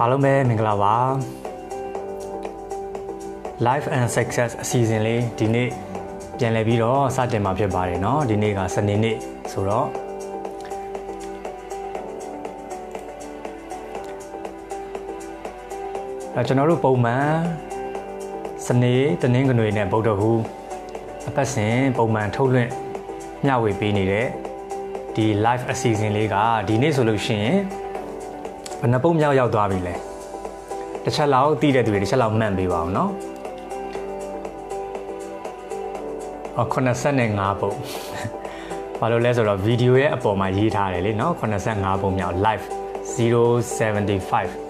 အားလုံးပဲမင်္ဂလာပါ Life and Success အစီအစဉ်လေးဒီနေ့ပြန်လည်ပြီးတော့စတင်มาဖြစ်ပါတယ်เนาะဒီနေ့ကစနေနေ့ဆိုတော့အဲကျွန်တော်တို့ပုံမှန်စနေတနင်္ဂနွေနဲ့ဗုဒ္ဓဟူးအပတ်စဉ်ပုံမှန်ထုတ်လွှင့်မျှဝေပေးနေတဲ့ဒီ live အစီအစဉ်လေးကဒီနေ့ဆိုလို့ရှိရင် ဘယ်နှပုတ်မြောက်ရောက်သွားပြီလဲတစ်ချက်လောက်တီးတဲ့သူတွေတစ်ချက်လောက်မှန်ပေးပါအောင်နော်အော်85ပုတ်ဘာလို့လဲဆိုတော့ဗီဒီယိုရဲ့အပေါ်မှာရေးထားတယ်လေနော်85ပုံမြောက် live 075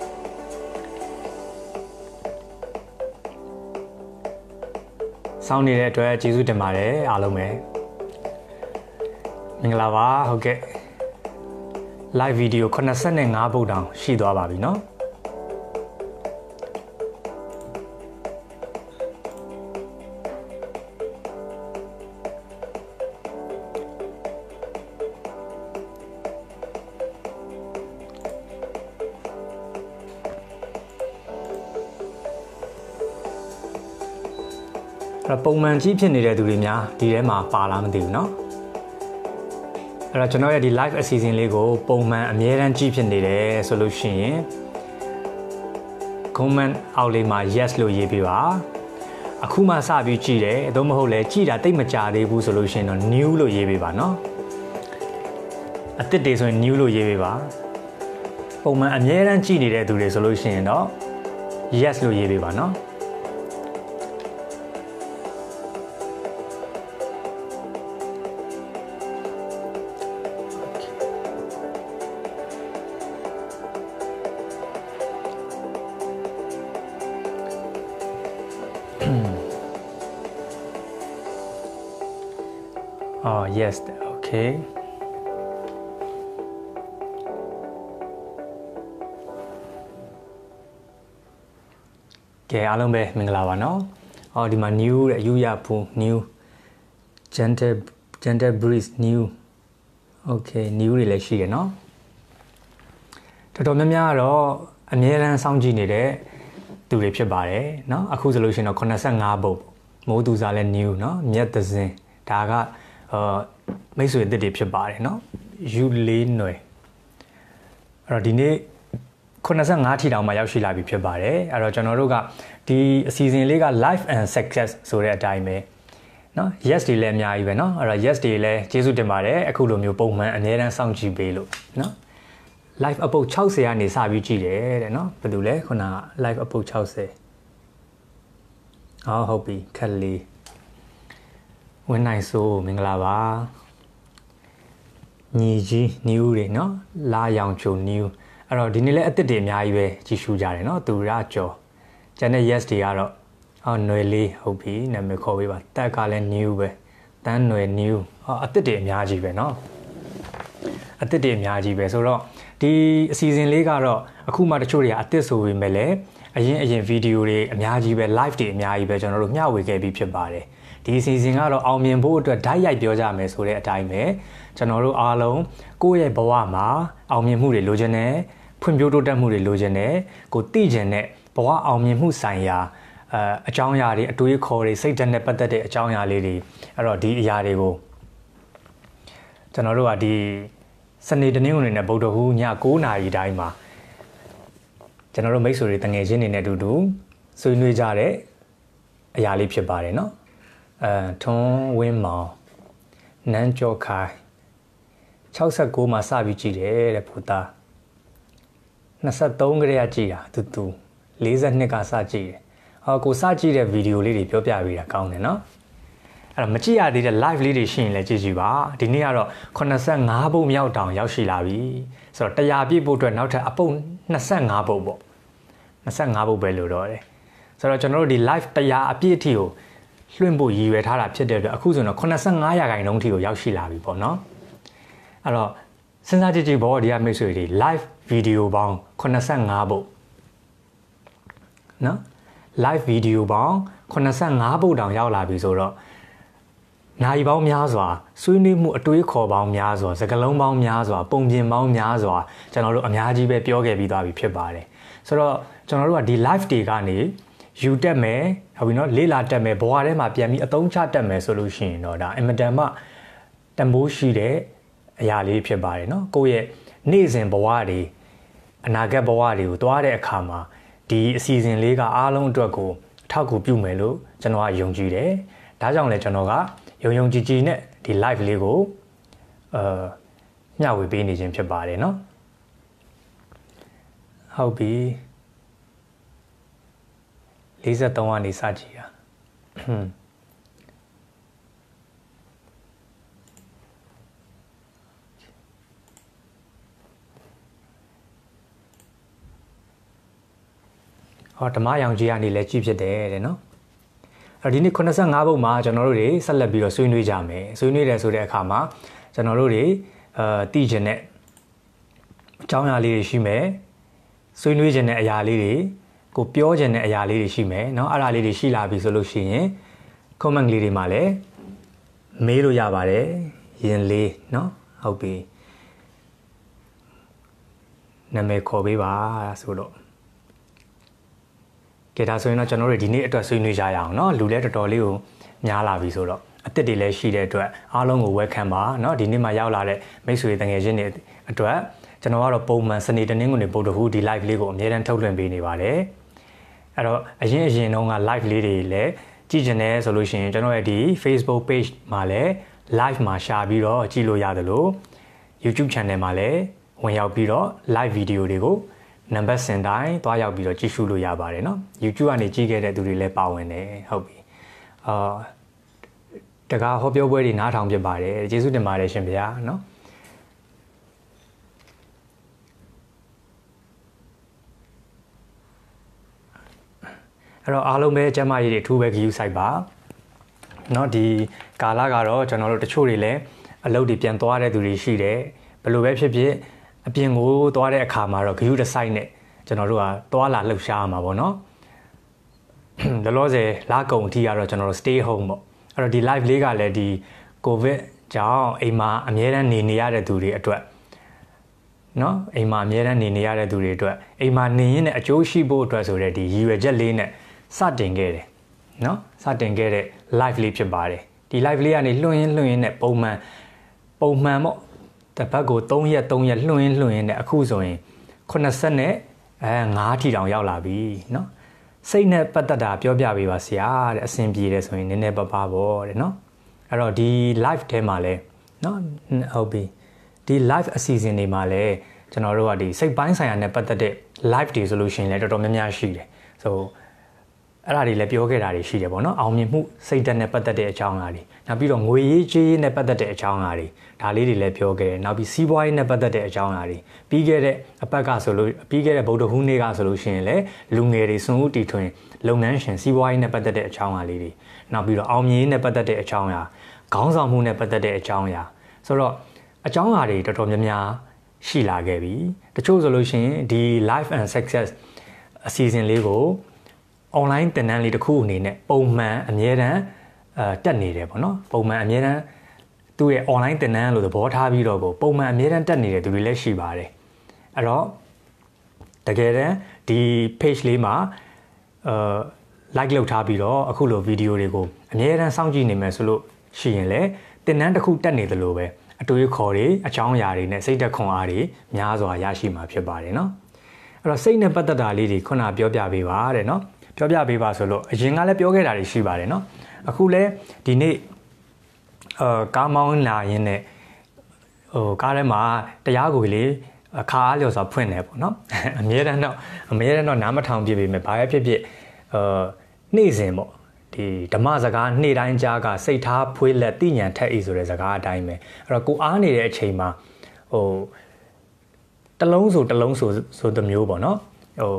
စောင့်နေတဲ့အတွက်ကျေးဇူးတင်ပါတယ်အားလုံးပဲမင်္ဂလာပါဟုတ်ကဲ့ live video 85ပုတ်တောင်ရှိသွားပါပြီเนาะအဲ့ပုံမှန်ကြီးဖြစ်နေတဲ့သူတွေများဒီထဲမှာပါလားမသိဘူးเนาะ အဲ့တော့ကျွန်တော်ရဲ့ဒီ live အစီအစဉ်လေးကိုပုံမှန်အမြဲတမ်းကြည့်ဖြစ်နေတယ်ဆိုလို့ရှိရင် comment အောက်လေးမှာ yes လို့ရေးပေးပါအခုမှစပြီးကြည့်တယ်အတော့မဟုတ်လဲကြည့်တာတိတ်မကြသေးဘူးဆိုလို့ရှိရင်တော့ new လို့ရေးပေးပါเนาะအစ်စ်တွေဆိုရင် new လို့ရေးပေးပါပုံမှန်အမြဲတမ်းကြည့်နေတဲ့သူတွေဆိုလို့ရှိရင်တော့ yes လို့ရေးပေးပါเนาะ yes okay ကဲအားလုံးပဲမင်္ဂလာပါနော်။အော်ဒီမှာ new တဲ့ယူရဖူ new gender gender breeze new okay new တွေလည်းရှိရနော်။တော်တော်များများကတော့အမြဲတမ်းစောင့်ကြည့်နေတဲ့သူတွေဖြစ်ပါတယ်နော်။အခုဆိုလို့ရှိရင်တော့85ပုံမိုးသူစားလည်း new နော်။မြက်သစင်ဒါက အာမိတ်ဆွေအစ်စ်တွေဖြစ်ပါတယ်เนาะယူလေးຫນွယ်အဲ့တော့ဒီနေ့85ထီတောင်မှရောက်ရှိလာပြီဖြစ်ပါတယ်အဲ့တော့ကျွန်တော်တို့ကဒီအစီအစဉ်လေးက life and success ဆိုတဲ့အတိုင်းပဲเนาะ yes တွေလည်းအများကြီးပဲเนาะအဲ့တော့ yes တွေလည်းကျေးဇူးတင်ပါတယ်အခုလိုမျိုးပုံမှန်အများတန်းစောင့်ကြည့်ပေးလို့เนาะ live အပုတ်60ကနေစပြီးကြည့်တယ်တဲ့เนาะဘယ်လိုလဲခုနက live အပုတ်60အော်ဟုတ်ပြီခက်လေး ဝင်းနိုင်ဆိုမင်္ဂလာပါညီကြီး new တွေเนาะလာရောင်ချုံ new အဲ့တော့ဒီနေ့လည်းအစ်စ်တွေအများကြီးပဲကြည့်ရှုကြတယ်เนาะသူရကျော်ကျန်တဲ့ yes တွေကတော့ဟောຫນွယ်လေးဟုတ်ပြီနာမည်ခေါ်ပေးပါတက်ကလည်း new ပဲတန်းຫນွယ် new ဟောအစ်စ်တွေအများကြီးပဲเนาะအစ်စ်တွေအများကြီးပဲဆိုတော့ဒီအစီအစဉ်လေးကတော့အခုမှတချို့တွေကအစ်စ်ဆိုပေမဲ့လည်းအရင်အရင်ဗီဒီယိုတွေအများကြီးပဲ live တွေအများကြီးပဲကျွန်တော်တို့မျှဝေခဲ့ပြီးဖြစ်ပါတယ် ဒီအစီအစဉ်ကတော့အောင်မြင်ဖို့အတွက်ဓာတ်ရိုက်ပြောကြမယ်ဆိုတဲ့အတိုင်းပဲကျွန်တော်တို့အားလုံးကိုယ့်ရဲ့ဘဝမှာအောင်မြင်မှုတွေလိုချင်တယ်ဖွံ့ဖြိုးတိုးတက်မှုတွေလိုချင်တယ်ကိုသိချင်တဲ့ဘဝအောင်မြင်မှုဆိုင်ရာအအကြောင်းအရာတွေအတွေးခေါ်တွေစိတ်ဓာတ်နဲ့ပတ်သက်တဲ့အကြောင်းအရာလေးတွေအဲ့တော့ဒီအရာတွေကိုကျွန်တော်တို့ကဒီစနေတနင်္ဂနွေနဲ့ဗုဒ္ဓဟူးည9:00နာရီတိုင်းမှာကျွန်တော်တို့မိတ်ဆွေတွေတငယ်ချင်းတွေနဲ့အတူတူဆွေးနွေးကြတဲ့အရာလေးဖြစ်ပါတယ်เนาะ အဲထွန်းဝင်းမောင်နန်းကျော်ခိုင်69မှာစပြီးကြည်တယ်တဲ့ဘုရား23ကလေးကကြည်တာတူတူ42ကစကြည်တယ်ဟောကိုစကြည်တဲ့ဗီဒီယိုလေးတွေပြောပြပေးတာကောင်းတယ်နော်အဲ့တော့မကြည့်ရသေးတဲ့ live လေးတွေရှိရင်လည်းကြည့်ကြည့်ပါဒီနေ့ကတော့85ပုံမြောက်တောင်ရောက်ရှိလာပြီဆိုတော့100ပြည့်ဖို့အတွက်နောက်ထပ်အပုံ25ပုံပေါ့25ပုံပဲလိုတော့တယ်ဆိုတော့ကျွန်တော်တို့ဒီ live 100အပြည့်အထိကို လွှင့်ဖို့ရည်ရွယ်ထားတာဖြစ်တဲ့အတွက်အခုဆိုတော့85ရာခိုင်နှုန်းထိကိုရောက်ရှိလာပြီပေါ့နော်အဲ့တော့စဉ်းစားကြည့်ကြည့်ဘောဒီကမိတ်ဆွေတွေ live video ပေါင်း85ပုတ်နော် live video ပေါင်း85ပုတ်တောင်ရောက်လာပြီဆိုတော့နိုင်ပေါင်းများစွာဆွေးနွေးမှုအတွေးခေါ်ပေါင်းများစွာစကလုံးပေါင်းများစွာပုံပြင်ပေါင်းများစွာကျွန်တော်တို့အများကြီးပဲပြောခဲ့ပြီးသားပြီဖြစ်ပါတယ်ဆိုတော့ကျွန်တော်တို့ကဒီ live တွေကနေ ယူတက်မယ်ဟုတ်ပြီနော်လေ့လာတက်မယ်ဘဝထဲမှာပြန်ပြီးအသုံးချတက်မယ်ဆိုလို့ရှိရင်တော့ဒါအင်မတန်မှတန်ဖိုးရှိတဲ့အရာလေးဖြစ်ပါတယ်နော်ကိုယ့်ရဲ့နေ့စဉ်ဘဝတွေအနာဂတ်ဘဝတွေကိုတွားတဲ့အခါမှာဒီအစီအစဉ်လေးကအားလုံးအတွက်ကိုအထောက်အကူပြုမယ်လို့ကျွန်တော်ကယုံကြည်တယ်ဒါကြောင့်လည်းကျွန်တော်ကယုံယုံကြည်ကြည်နဲ့ဒီ live လေးကိုအာမျှဝေပေးနေခြင်းဖြစ်ပါတယ်နော်ဟုတ်ပြီ 53ကနေစကြည့်တာဟွန်းဟောဓမ္မရောင်ကြီးကနေလည်းကြည့်ဖြစ်တယ်တဲ့နော်အဲ့ဒီနေ့85ဘုတ်မှာကျွန်တော်တို့တွေဆက်လက်ပြီးတော့ဆွေးနွေးကြမယ်ဆွေးနွေးတယ်ဆိုတဲ့အခါမှာကျွန်တော်တို့တွေအာတည်ကျင်တဲ့အကြောင်းအရာလေးတွေရှိမယ်ဆွေးနွေးခြင်းတဲ့အရာလေးတွေ ကိုပြောခြင်းတဲ့အရာလေးတွေရှိမယ်เนาะအဲ့ဒါလေးတွေရှိလာပြီဆိုလို့ရှိရင် comment လေးတွေမှာလည်းမေးလို့ရပါတယ်ရင်လေးเนาะဟုတ်ပြီနာမည်ခေါ်ပေးပါဆိုတော့ကဲဒါဆိုရင်တော့ကျွန်တော်တို့ဒီနေ့အတွက်ဆွေးနွေးကြရအောင်เนาะလူလဲတော်တော်လေးကိုများလာပြီဆိုတော့အစ်စ်တွေလည်းရှိတဲ့အတွက်အားလုံးကို welcome ပါเนาะဒီနေ့မှရောက်လာတဲ့မိတ်ဆွေတငယ်ချင်းတွေအတွက်ကျွန်တော်ကတော့ပုံမှန်စနေတနင်္ဂနွေပုတ်တဟူဒီ live လေးကိုအမြဲတမ်းထုတ်လွှင့်ပေးနေပါတယ် အဲ့တော့အရင်အရင်တုန်းက live လေးတွေလည်းကြည့်ကြတယ်ဆိုလို့ရှိရင်ကျွန်တော်ရဲ့ဒီ Facebook page မှာလည်း live မှာရှာပြီးတော့ကြည့်လို့ရတယ်လို့ YouTube channel မှာလည်းဝင်ရောက်ပြီးတော့ live video တွေကိုနံပါတ်စင်တိုင်းတွားရောက်ပြီးတော့ကြည့်ရှုလို့ရပါတယ်เนาะ YouTube ကနေကြည့်ခဲ့တဲ့သူတွေလည်းပါဝင်တယ်ဟုတ်ပြီအာတကားဟောပြောပွဲတွေနားထောင်ဖြစ်ပါတယ်ကျေးဇူးတင်ပါတယ်ရှင်ဗျာเนาะ အဲ့တော့အားလုံးပဲကျမကြီးတွေအထူးပဲဂရုစိုက်ပါเนาะဒီကာလကတော့ကျွန်တော်တို့တချို့တွေလည်းအလုပ်တွေပြန်သွားတဲ့သူတွေရှိတယ်ဘယ်လိုပဲဖြစ်ဖြစ်အပြင်ကိုသွားတဲ့အခါမှာတော့ဂရုတစိုက်နဲ့ကျွန်တော်တို့ကသွားလာလှုပ်ရှားမှာပေါ့နော်လောလောဆယ်လာကုံအထိကတော့ကျွန်တော်တို့ stay home ပေါ့အဲ့တော့ဒီ live လေးကလည်းဒီ covid ကြောင့်အိမ်မှာအမြဲတမ်းနေနေရတဲ့သူတွေအတွက်နော်အိမ်မှာအမြဲတမ်းနေနေရတဲ့သူတွေအတွက်အိမ်မှာနေရင်းနဲ့အကျိုးရှိဖို့အတွက်ဆိုတဲ့ဒီရည်ရွယ်ချက်လေးနဲ့ စတင်ခဲ့တယ်နော်စတင်ခဲ့တဲ့ live လေးဖြစ်ပါတယ်ဒီ live လေးကနေလွှင့်ရင်းလွှင့်ရင်းနဲ့ပုံမှန်ပုံမှန်ပေါ့တပတ်ကို3ရက်3ရက်လွှင့်ရင်းလွှင့်ရင်းနဲ့အခုဆိုရင်80နဲ့အဲ9ထီတောင်ရောက်လာပြီနော်စိတ်နဲ့ပတ်သက်တာပြောပြပေးပါဆရာတဲ့အဆင်ပြေတယ်ဆိုရင်နည်းနည်းပါးပါးပေါ့တဲ့နော်အဲ့တော့ဒီ live ထဲမှာလဲနော်ဟုတ်ပြီဒီ live အစီအစဉ်တွေမှာလဲကျွန်တော်တို့ကဒီစိတ်ပိုင်းဆိုင်ရာနဲ့ပတ်သက်တဲ့ live တွေဆိုလို့ရှိရင်လည်းတော်တော်များများရှိတယ်ဆို အဲ့ဒါတွေလည်းပြောခဲ့တာတွေရှိတယ်ပေါ့နော်အောင်မြင်မှုစိတ်ဓာတ်နဲ့ပတ်သက်တဲ့အကြောင်းအရာတွေနောက်ပြီးတော့ငွေရေးကြေးရေးနဲ့ပတ်သက်တဲ့အကြောင်းအရာတွေဒါလေးတွေလည်းပြောခဲ့တယ်နောက်ပြီးစီးပွားရေးနဲ့ပတ်သက်တဲ့အကြောင်းအရာတွေပြီးခဲ့တဲ့အပတ်ကဆိုလို့ပြီးခဲ့တဲ့ဗုဒ္ဓဟူးနေ့ကဆိုလို့ရှိရင်လည်းလူငယ်တွေစွန့်ဦးတီထွင်လုပ်ငန်းရှင်စီးပွားရေးနဲ့ပတ်သက်တဲ့အကြောင်းအရာလေးတွေနောက်ပြီးတော့အောင်မြင်ရေးနဲ့ပတ်သက်တဲ့အကြောင်းအရာခေါင်းဆောင်မှုနဲ့ပတ်သက်တဲ့အကြောင်းအရာဆိုတော့အကြောင်းအရာတွေတော်တော်များများရှိလာခဲ့ပြီတချို့ဆိုလို့ရှိရင်ဒီ life and success အစီအစဉ်လေးကို online သင်တန်းလေးတစ်ခုအနေနဲ့ပုံမှန်အမြဲတမ်းအဲတက်နေတယ်ပေါ့နော်ပုံမှန်အမြဲတမ်းသူ့ရဲ့ online သင်တန်းလို့သဘောထားပြီးတော့ကိုပုံမှန်အမြဲတမ်းတက်နေတဲ့သူတွေလည်းရှိပါတယ်အဲ့တော့တကယ်တမ်းဒီ page လေးမှာအဲ like လုပ်ထားပြီးတော့အခုလိုဗီဒီယိုတွေကိုအမြဲတမ်းစောင့်ကြည့်နေမယ်ဆိုလို့ရှိရင်လည်းသင်တန်းတစ်ခုတက်နေသလိုပဲအတွေးခေါ်တွေအချောင်းအရာတွေနဲ့စိတ်သက်ခွန်အားတွေများစွာရရှိမှာဖြစ်ပါတယ်เนาะအဲ့တော့စိတ်နဲ့ပတ်သက်တာလေးတွေခုနပြောပြပေးပါတဲ့เนาะ ပြောပြပေးပါဆိုလို့အရင်ကလည်းပြောခဲ့တာတွေရှိပါတယ်เนาะအခုလဲဒီနေ့အာကားမောင်းလာရင်းနဲ့ဟိုကားထဲမှာတရားကိုလေးအခါအားလျော်စွာဖွင့်တယ်ပေါ့နော်အမြဲတမ်းတော့အမြဲတမ်းတော့နားမထောင်ပြပေမဲ့ဘာပဲဖြစ်ဖြစ်အာနေ့စဉ်ပေါ့ဒီဓမ္မစကားနေ့တိုင်းကြားကစိတ်ထားဖွေးလက်တိညာထက်ဤဆိုတဲ့စကားအတိုင်းပဲအဲ့တော့ကိုအားနေတဲ့အချိန်မှာဟိုတလုံးဆိုတလုံးဆိုဆိုတမျိုးပေါ့နော်ဟို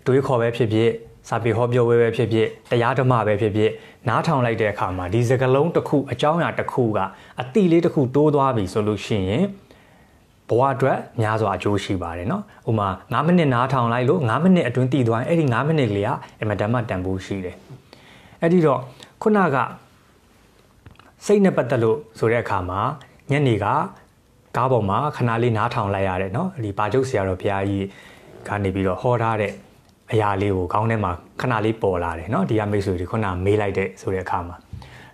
အတွေးခေါ်ပဲဖြစ်ဖြစ် စာပေဟောပြောပွဲပဲဖြစ်ဖြစ်တရားဓမ္မပဲဖြစ်ဖြစ်နားထောင်လိုက်တဲ့အခါမှာဒီစကလုံးတစ်ခုအကြောင်းအရာတစ်ခုကအတိလေးတစ်ခုတိုးသွားပြီဆိုလို့ရှိရင်ဘဝအတွက်များစွာအကျိုးရှိပါတယ်เนาะဥမာ9မိနစ်နားထောင်လိုက်လို့9မိနစ်အတွင်းတည်သွားရင်အဲ့ဒီ9မိနစ်ကလေးကအင်မတန်မှတန်ဖိုးရှိတယ်အဲ့ဒီတော့ခုနကစိတ်နဲ့ပတ်သက်လို့ဆိုတဲ့အခါမှာညနေကကားပေါ်မှာခဏလေးနားထောင်လိုက်ရတယ်เนาะဒီပါကျုပ်ဆရာတော်ဘုရားကြီး ကနေပြီးတော့ဟောထားတဲ့ အရာလေးကိုခေါင်းထဲမှာခဏလေးပေါ်လာတယ်เนาะဒီကမိတ်ဆွေတွေခုနမေးလိုက်တဲ့ဆိုတဲ့အခါမှာ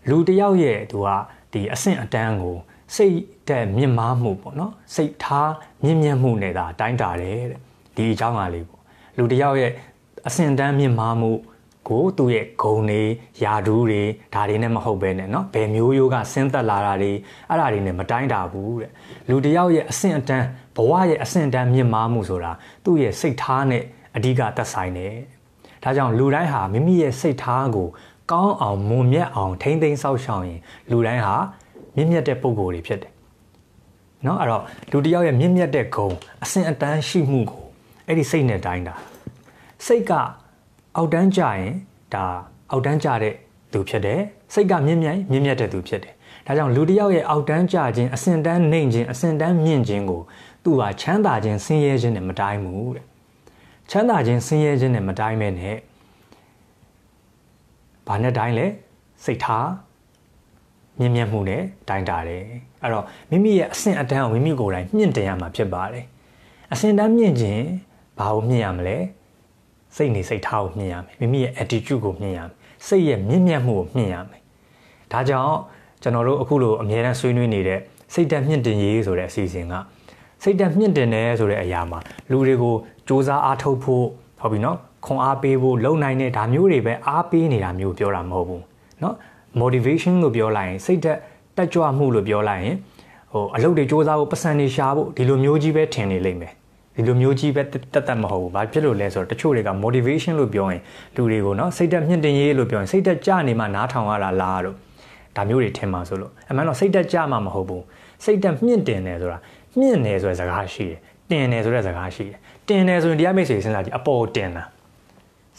လူတယောက်ရဲ့သူကဒီအဆင့်အတန်းကိုစိတ်တဲ့မြင့်မားမှုပေါ့နော်စိတ်ထားမြင့်မြတ်မှုနဲ့သာတိုင်းတာတယ်တဲ့ဒီအကြောင်းအရာလေးပေါ့လူတယောက်ရဲ့အဆင့်တန်းမြင့်မားမှုကိုသူ့ရဲ့ဂုံတွေယာဒူးတွေဒါတွေနဲ့မဟုတ်ပဲနဲ့เนาะဘယ်မျိုးရိုးကဆင်းသက်လာတာတွေအဲ့ဒါတွေနဲ့မတိုင်းတာဘူးတဲ့လူတယောက်ရဲ့အဆင့်အတန်းဘဝရဲ့အဆင့်အတန်းမြင့်မားမှုဆိုတာသူ့ရဲ့စိတ်ထားနဲ့ အဓိကသက်ဆိုင်တယ်။ဒါကြောင့်လူတိုင်းဟာမိမိရဲ့စိတ်ထားကိုကောင်းအောင်မွန်မြတ်အောင်ထိမ့်သိမ်းစောင့်ရှောက်ရင်လူတိုင်းဟာမြင့်မြတ်တဲ့ပုံကိုယ်တွေဖြစ်တယ်။နော်အဲ့တော့လူတစ်ယောက်ရဲ့မြင့်မြတ်တဲ့ဂုဏ်အစဉ်အတန်းရှိမှုကိုအဲ့ဒီစိတ်နဲ့တိုင်းတာစိတ်ကအောက်တန်းကြရင်ဒါအောက်တန်းကြတဲ့သူဖြစ်တယ်စိတ်ကမြင့်မြတ်မြင့်မြတ်တဲ့သူဖြစ်တယ်ဒါကြောင့်လူတစ်ယောက်ရဲ့အောက်တန်းကြခြင်းအစဉ်တန်းနှိမ်ခြင်းအစဉ်တန်းမြင့်ခြင်းကိုသူဟာချမ်းသာခြင်းဆင်းရဲခြင်းနဲ့မတိုင်းဘူးတဲ့ ချမ်းသာခြင်းဆင်းရဲခြင်းနဲ့မတိုင်းမဲနဲ့ဘာနဲ့တိုင်းလဲစိတ်ထားမြင့်မြတ်မှုနဲ့တိုင်းတာတယ်အဲ့တော့မိမိရဲ့အဆင့်အတန်းကိုမိမိကိုယ်တိုင်မြင့်တင်ရမှာဖြစ်ပါတယ်အဆင့်တန်းမြင့်ခြင်းဘာကိုမြင့်ရမလဲစိတ်နေစိတ်ထားကိုမြင့်ရမယ်မိမိရဲ့ attitude ကိုမြင့်ရမယ်စိတ်ရဲ့မြင့်မြတ်မှုကိုမြင့်ရမယ်ဒါကြောင့်ကျွန်တော်တို့အခုလိုအမြဲတမ်းဆွေးနွေးနေတဲ့စိတ်ဓာတ်မြင့်တင်ရေးဆိုတဲ့အစီအစဉ်က စိတ်ဓာတ်မြင့်တင်တယ်ဆိုတဲ့အရာမှာလူတွေကိုစ조사အားထုတ်ဖို့ဟုတ်ပြီနော်ခွန်အားပေးဖို့လုံနိုင်တဲ့ဒါမျိုးတွေပဲအားပေးနေတာမျိုးပြောတာမဟုတ်ဘူးเนาะ motivation လို့ပြောလိုက်ရင်စိတ်သက်တက်ကြွမှုလို့ပြောလိုက်ရင်ဟိုအလုပ်တွေစ조사ဖို့ပတ်စံနေရှာဖို့ဒီလိုမျိုးကြီးပဲထင်နေလိမ့်မယ်ဒီလိုမျိုးကြီးပဲတက်တက်မဟုတ်ဘူး။ဘာဖြစ်လို့လဲဆိုတော့တချို့တွေက motivation လို့ပြောရင်လူတွေကိုနော်စိတ်သက်မြင့်တင်ရေးလို့ပြောရင်စိတ်သက်ကြနေမှနားထောင်ရတာလားလို့ဒါမျိုးတွေထင်ပါဆိုလို့အမှန်တော့စိတ်သက်ကြမှမဟုတ်ဘူး။စိတ်သက်မြင့်တင်တယ်ဆိုတာ မြင့်တယ်ဆိုတဲ့စကားရှိတယ်။တင်တယ်ဆိုတဲ့စကားရှိတယ်။တင်တယ်ဆိုရင်တရားမိတ်ဆွေစဉ်းစားကြည့်အပေါ်တင်တာ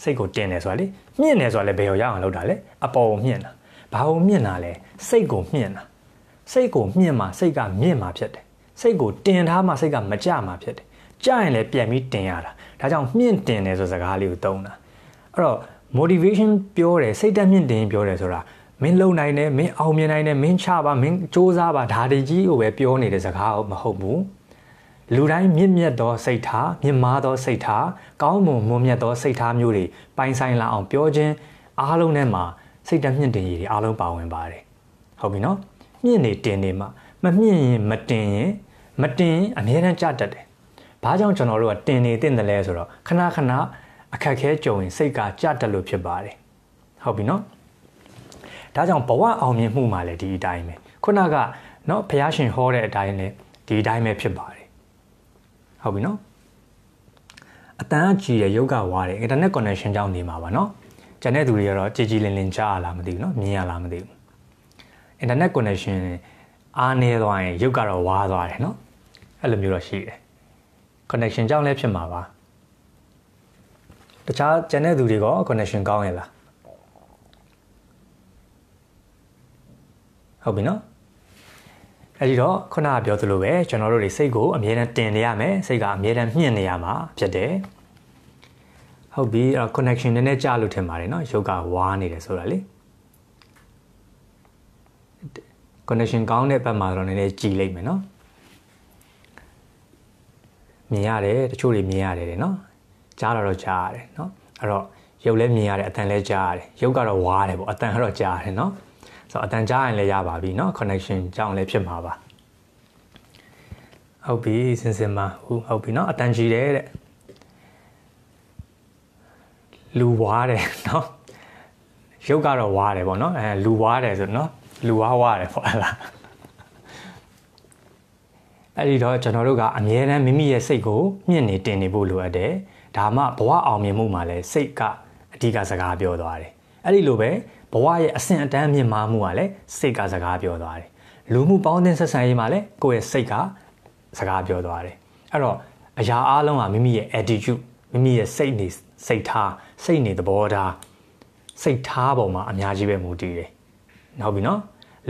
စိတ်ကိုတင်တယ်ဆိုတာလေမြင့်တယ်ဆိုတာလည်းဘယ်ရောရအောင်လုပ်တာလဲအပေါ်ကိုမြင့်တာဘာကိုမြင့်တာလဲစိတ်ကိုမြင့်တာစိတ်ကိုမြင့်မှစိတ်ကမြင့်မှဖြစ်တယ်စိတ်ကိုတင်ထားမှစိတ်ကမကြမှဖြစ်တယ်ကြရင်လည်းပြန်ပြီးတင်ရတာဒါကြောင့်မြင့်တင်တယ်ဆိုစကားလေးကိုသုံးတာအဲ့တော့ motivation ပြောတယ်စိတ်တက်မြင့်တင်ပြောတယ်ဆိုတာ မင်းလုံနိုင်တယ်မင်းအောင်မြင်နိုင်တယ်မင်းချပါမင်းစူးစမ်းပါဒါတကြီးကိုပဲပြောနေတဲ့စကားမဟုတ်ဘူးလူတိုင်းမြင့်မြတ်သောစိတ်ထားမြင့်မားသောစိတ်ထားကောင်းမွန်မွန်မြတ်သောစိတ်ထားမျိုးတွေပိုင်ဆိုင်လာအောင်ပြောခြင်းအားလုံးထဲမှာစိတ်ဓာတ်မြင့်တင်ရည်တွေအားလုံးပါဝင်ပါတယ်ဟုတ်ပြီနော်မြင့်နေတင်နေမှမမြင့်ရင်မတင်ရင်မတင်ရင်အမြဲတမ်းကြတတ်တယ်ဘာကြောင့်ကျွန်တော်တို့ကတင်နေတင်တယ်လဲဆိုတော့ခဏခဏအခက်ခဲကြုံရင်စိတ်ကကြတက်လို့ဖြစ်ပါတယ်ဟုတ်ပြီနော် ဒါကြောင့်ဘဝအောင်မြင်မှုမှာလည်းဒီအတိုင်းပဲခုနကနော်ဘုရားရှင်ဟောတဲ့အတိုင်းလည်းဒီအတိုင်းပဲဖြစ်ပါတယ်ဟုတ်ပြီနော်အတန်းကြီးရဲ့ရုပ်ကဝါတယ် internet connection ကြောင့်နေမှာပါနော်ကျန်တဲ့သူတွေကတော့ကြည်ကြည်လင်လင်ကြားရလားမသိဘူးနော်မြင်ရလားမသိဘူး internet connection အားနည်းသွားရင်ရုပ်ကတော့ဝါသွားတယ်နော်အဲ့လိုမျိုးတော့ရှိတယ် connection ကြောင့်လည်းဖြစ်မှာပါတခြားကျန်တဲ့သူတွေက connection ကောင်းရဲ့လား ဟုတ်ပြီနော်အဲဒီတော့ခုနကပြောသလိုပဲကျွန်တော်တို့တွေစိတ်ကိုအမြဲတမ်းတင်နေရမယ်စိတ်ကအမြဲတမ်းမြင့်နေရမှာဖြစ်တယ်ဟုတ်ပြီအဲ့ connection နည်းနည်းကြာလို့ထင်ပါတယ်နော်ယုတ်ကဝါနေတယ်ဆိုတာလေ connection ကောင်းတဲ့ဘက်မှာတော့နည်းနည်းကြည်လိုက်မယ်နော်မြင်ရတယ်တချို့တွေမြင်ရတယ်တဲ့နော်ကြားတော့ကြားရတယ်နော်အဲ့တော့ရုပ်လည်းမြင်ရတယ်အတန်လည်းကြားရတယ်ရုပ်ကတော့ဝါတယ်ပေါ့အတန်ကတော့ကြားရတယ်နော် ဆိုတော့အတန်ကြားရင်လည်းရပါပြီเนาะ connection ကြောင့်လည်းဖြစ်မှာပါဟုတ်ပြီစင်စင်မဟုတ်ဟုတ်ပြီเนาะအတန်ကြီးတယ်တဲ့လူဝါတယ်နော်ရုပ်ကတော့ဝါတယ်ပေါ့နော်အဲလူဝါတယ်ဆိုနော်လူဝါဝါတယ်ပေါ့ဟလားအဲ့ဒီတော့ကျွန်တော်တို့ကအမြဲတမ်းမိမိရဲ့စိတ်ကိုမြင့်နေတင်နေဖို့လိုအပ်တယ်ဒါမှဘဝအောင်မြင်မှုမှာလည်းစိတ်ကအဓိကစကားပြောသွားတယ်အဲ့ဒီလိုပဲ ဘဝရဲ့အဆင့်အတန်းမြင့်မားမှုကလည်းစိတ်ကစကားပြောသွားတယ်လူမှုပေါင်းသင်းဆက်ဆံရေးမှာလည်းကိုယ့်ရဲ့စိတ်ကစကားပြောသွားတယ်အဲ့တော့အရာအလုံးကမိမိရဲ့ attitude မိမိရဲ့စိတ်နေစိတ်ထားစိတ်နေသဘောထားစိတ်ထားပုံမှာအများကြီးပဲမူတည်တယ်ဟုတ်ပြီနော်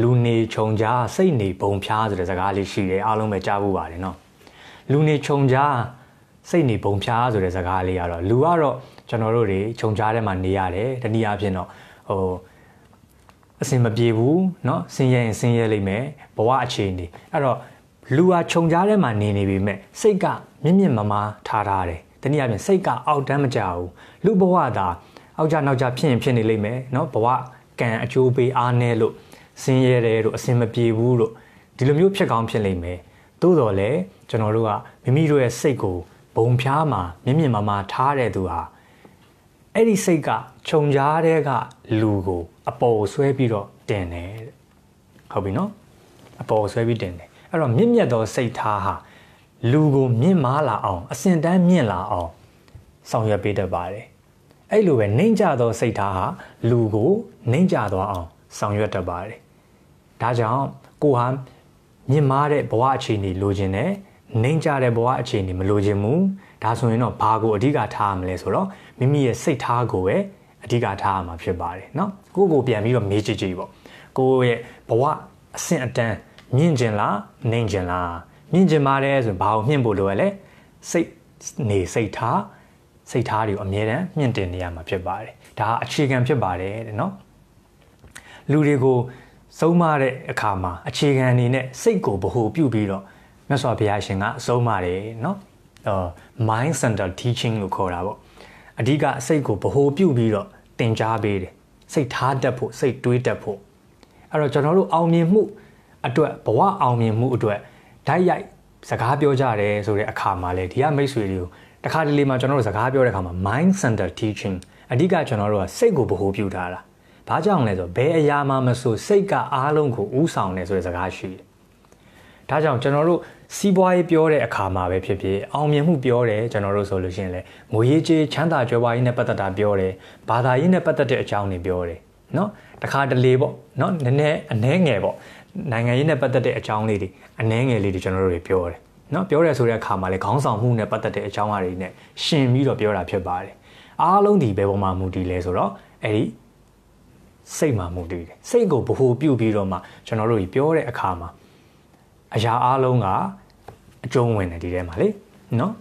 လူနေခြုံကြားစိတ်နေဘုံဖျားဆိုတဲ့စကားလေးရှိတယ်အားလုံးပဲကြားဖို့ပါတယ်နော်လူနေခြုံကြားစိတ်နေဘုံဖျားဆိုတဲ့စကားလေးကတော့လူကတော့ကျွန်တော်တို့တွေခြုံကြားထဲမှာနေရတယ်တနည်းအားဖြင့်တော့ဟို အစင်မပြေဘူးเนาะဆင်းရဲရင်ဆင်းရဲလိမ့်မယ်ဘဝအခြေအနေအဲ့တော့လူဟာခြုံကြားထဲမှာနေနေပြီမဲ့စိတ်ကမြင့်မြင့်မမားထားထားတယ် တနည်းအားဖြင့်စိတ်ကအောက်တန်းမကြဘူးလူဘဝသာအောက်ကြနောက်ကြဖြစ်ရင်ဖြစ်နေလိမ့်မယ်เนาะဘဝကံအကျိုးပေးအားနည်းလို့ဆင်းရဲတယ်လို့အစင်မပြေဘူးလို့ဒီလိုမျိုးဖြစ်ကောင်းဖြစ်လိမ့်မယ်သို့တော်လည်းကျွန်တော်တို့ကမိမိတို့ရဲ့စိတ်ကိုဘုံဖြားမှာမြင့်မြင့်မာမာထားတဲ့သူဟာ အဲ့ဒီစိတ်ကခြုံကြားတဲ့ကလူကိုအပေါ်ဆွဲပြီးတော့တင်တယ်ဟုတ်ပြီနော်အပေါ်ဆွဲပြီးတင်တယ်အဲ့တော့မြင့်မြတ်သောစိတ်ထားဟာလူကိုမြင့်မားလာအောင်အစင်တန်းမြင့်လာအောင်ဆောင်ရွက်ပေးတတ်ပါတယ်အဲ့လိုပဲနှိမ့်ကြသောစိတ်ထားဟာလူကိုနှိမ့်ကြသွားအောင်ဆောင်ရွက်တတ်ပါတယ်ဒါကြောင့်ကိုဟာမြင့်မားတဲ့ဘဝအခြေအနေလိုချင်တယ်နှိမ့်ကြတဲ့ဘဝအခြေအနေမလိုချင်ဘူးဒါဆိုရင်တော့ဘာကိုအဓိကထားရမလဲဆိုတော့ မိမိရဲ့စိတ်ထားကိုပဲအဓိကထားရမှာဖြစ်ပါတယ်เนาะကိုကိုပြန်ပြီးတော့မေးကြည့်ကြည့်ပေါ့ကိုရဲ့ဘဝအဆင့်အတန်းမြင့်ကျင်လားနှိမ့်ကျင်လားမြင့်ကျင်ပါတယ်ဆိုရင်ဘာကိုမြင့်ဖို့လိုရလဲစိတ်နေစိတ်ထားစိတ်ထားတွေကိုအမြဲတမ်းမြင့်တင်နေရမှာဖြစ်ပါတယ်ဒါအခြေခံဖြစ်ပါတယ်တဲ့เนาะလူတွေကိုဆုံးမတဲ့အခါမှာအခြေခံအနေနဲ့စိတ်ကိုဗဟုပြုပြီးတော့မြတ်စွာဘုရားရှင်ကဆုံးမတယ်เนาะအာ mind center teaching လို့ခေါ်တာပေါ့ အဓိကစိတ်ကိုဗဟုပြုပြီးတော့သင်ကြားပေးတယ်စိတ်ထားတတ်ဖို့စိတ်တွေးတတ်ဖို့အဲ့တော့ကျွန်တော်တို့အောင်မြင်မှုအတွက်ဘဝအောင်မြင်မှုအတွက်ဓာတ်ရိုက်စကားပြောကြတယ်ဆိုတဲ့အခါမှာလေဒီကမိတ်ဆွေတွေကိုတခါတလေမှာကျွန်တော်တို့စကားပြောတဲ့အခါမှာ mind center teaching အဓိကကျွန်တော်တို့ကစိတ်ကိုဗဟုပြုထားတာဘာကြောင့်လဲဆိုတော့ဘယ်အရာမှမဆိုစိတ်ကအားလုံးကိုဥဆောင်တယ်ဆိုတဲ့စကားရှိတယ်ဒါကြောင့်ကျွန်တော်တို့ စီးပွားရေးပြောတဲ့အခါမှာပဲဖြစ်ဖြစ်အောင်မြင်မှုပြောတယ်ကျွန်တော်တို့ဆိုလို့ရှိရင်လေငွေရေးကြေးချမ်းသာကြွယ်ဝရေးနဲ့ပတ်သက်တာပြောတယ်ဘာသာရေးနဲ့ပတ်သက်တဲ့အကြောင်းတွေပြောတယ်နော်တခါတလေပေါ့နော်နည်းနည်းအနှဲငယ်ပေါ့နိုင်ငံရေးနဲ့ပတ်သက်တဲ့အကြောင်းလေးတွေအနှဲငယ်လေးတွေကျွန်တော်တို့တွေပြောတယ်နော်ပြောရဲဆိုတဲ့အခါမှာလေခေါင်းဆောင်မှုနဲ့ပတ်သက်တဲ့အကြောင်းအရာတွေနဲ့ရှင်ပြီးတော့ပြောတာဖြစ်ပါတယ်အားလုံးဒီဘယ်ပေါ်မှာမူတည်လဲဆိုတော့အဲ့ဒီစိတ်မှာမူတည်တယ်စိတ်ကိုဗဟုပြုပြီးတော့မှကျွန်တော်တို့ပြောတဲ့အခါမှာအရာအားလုံးက အကျုံးဝင်တယ်ဒီထဲမှာလေနော်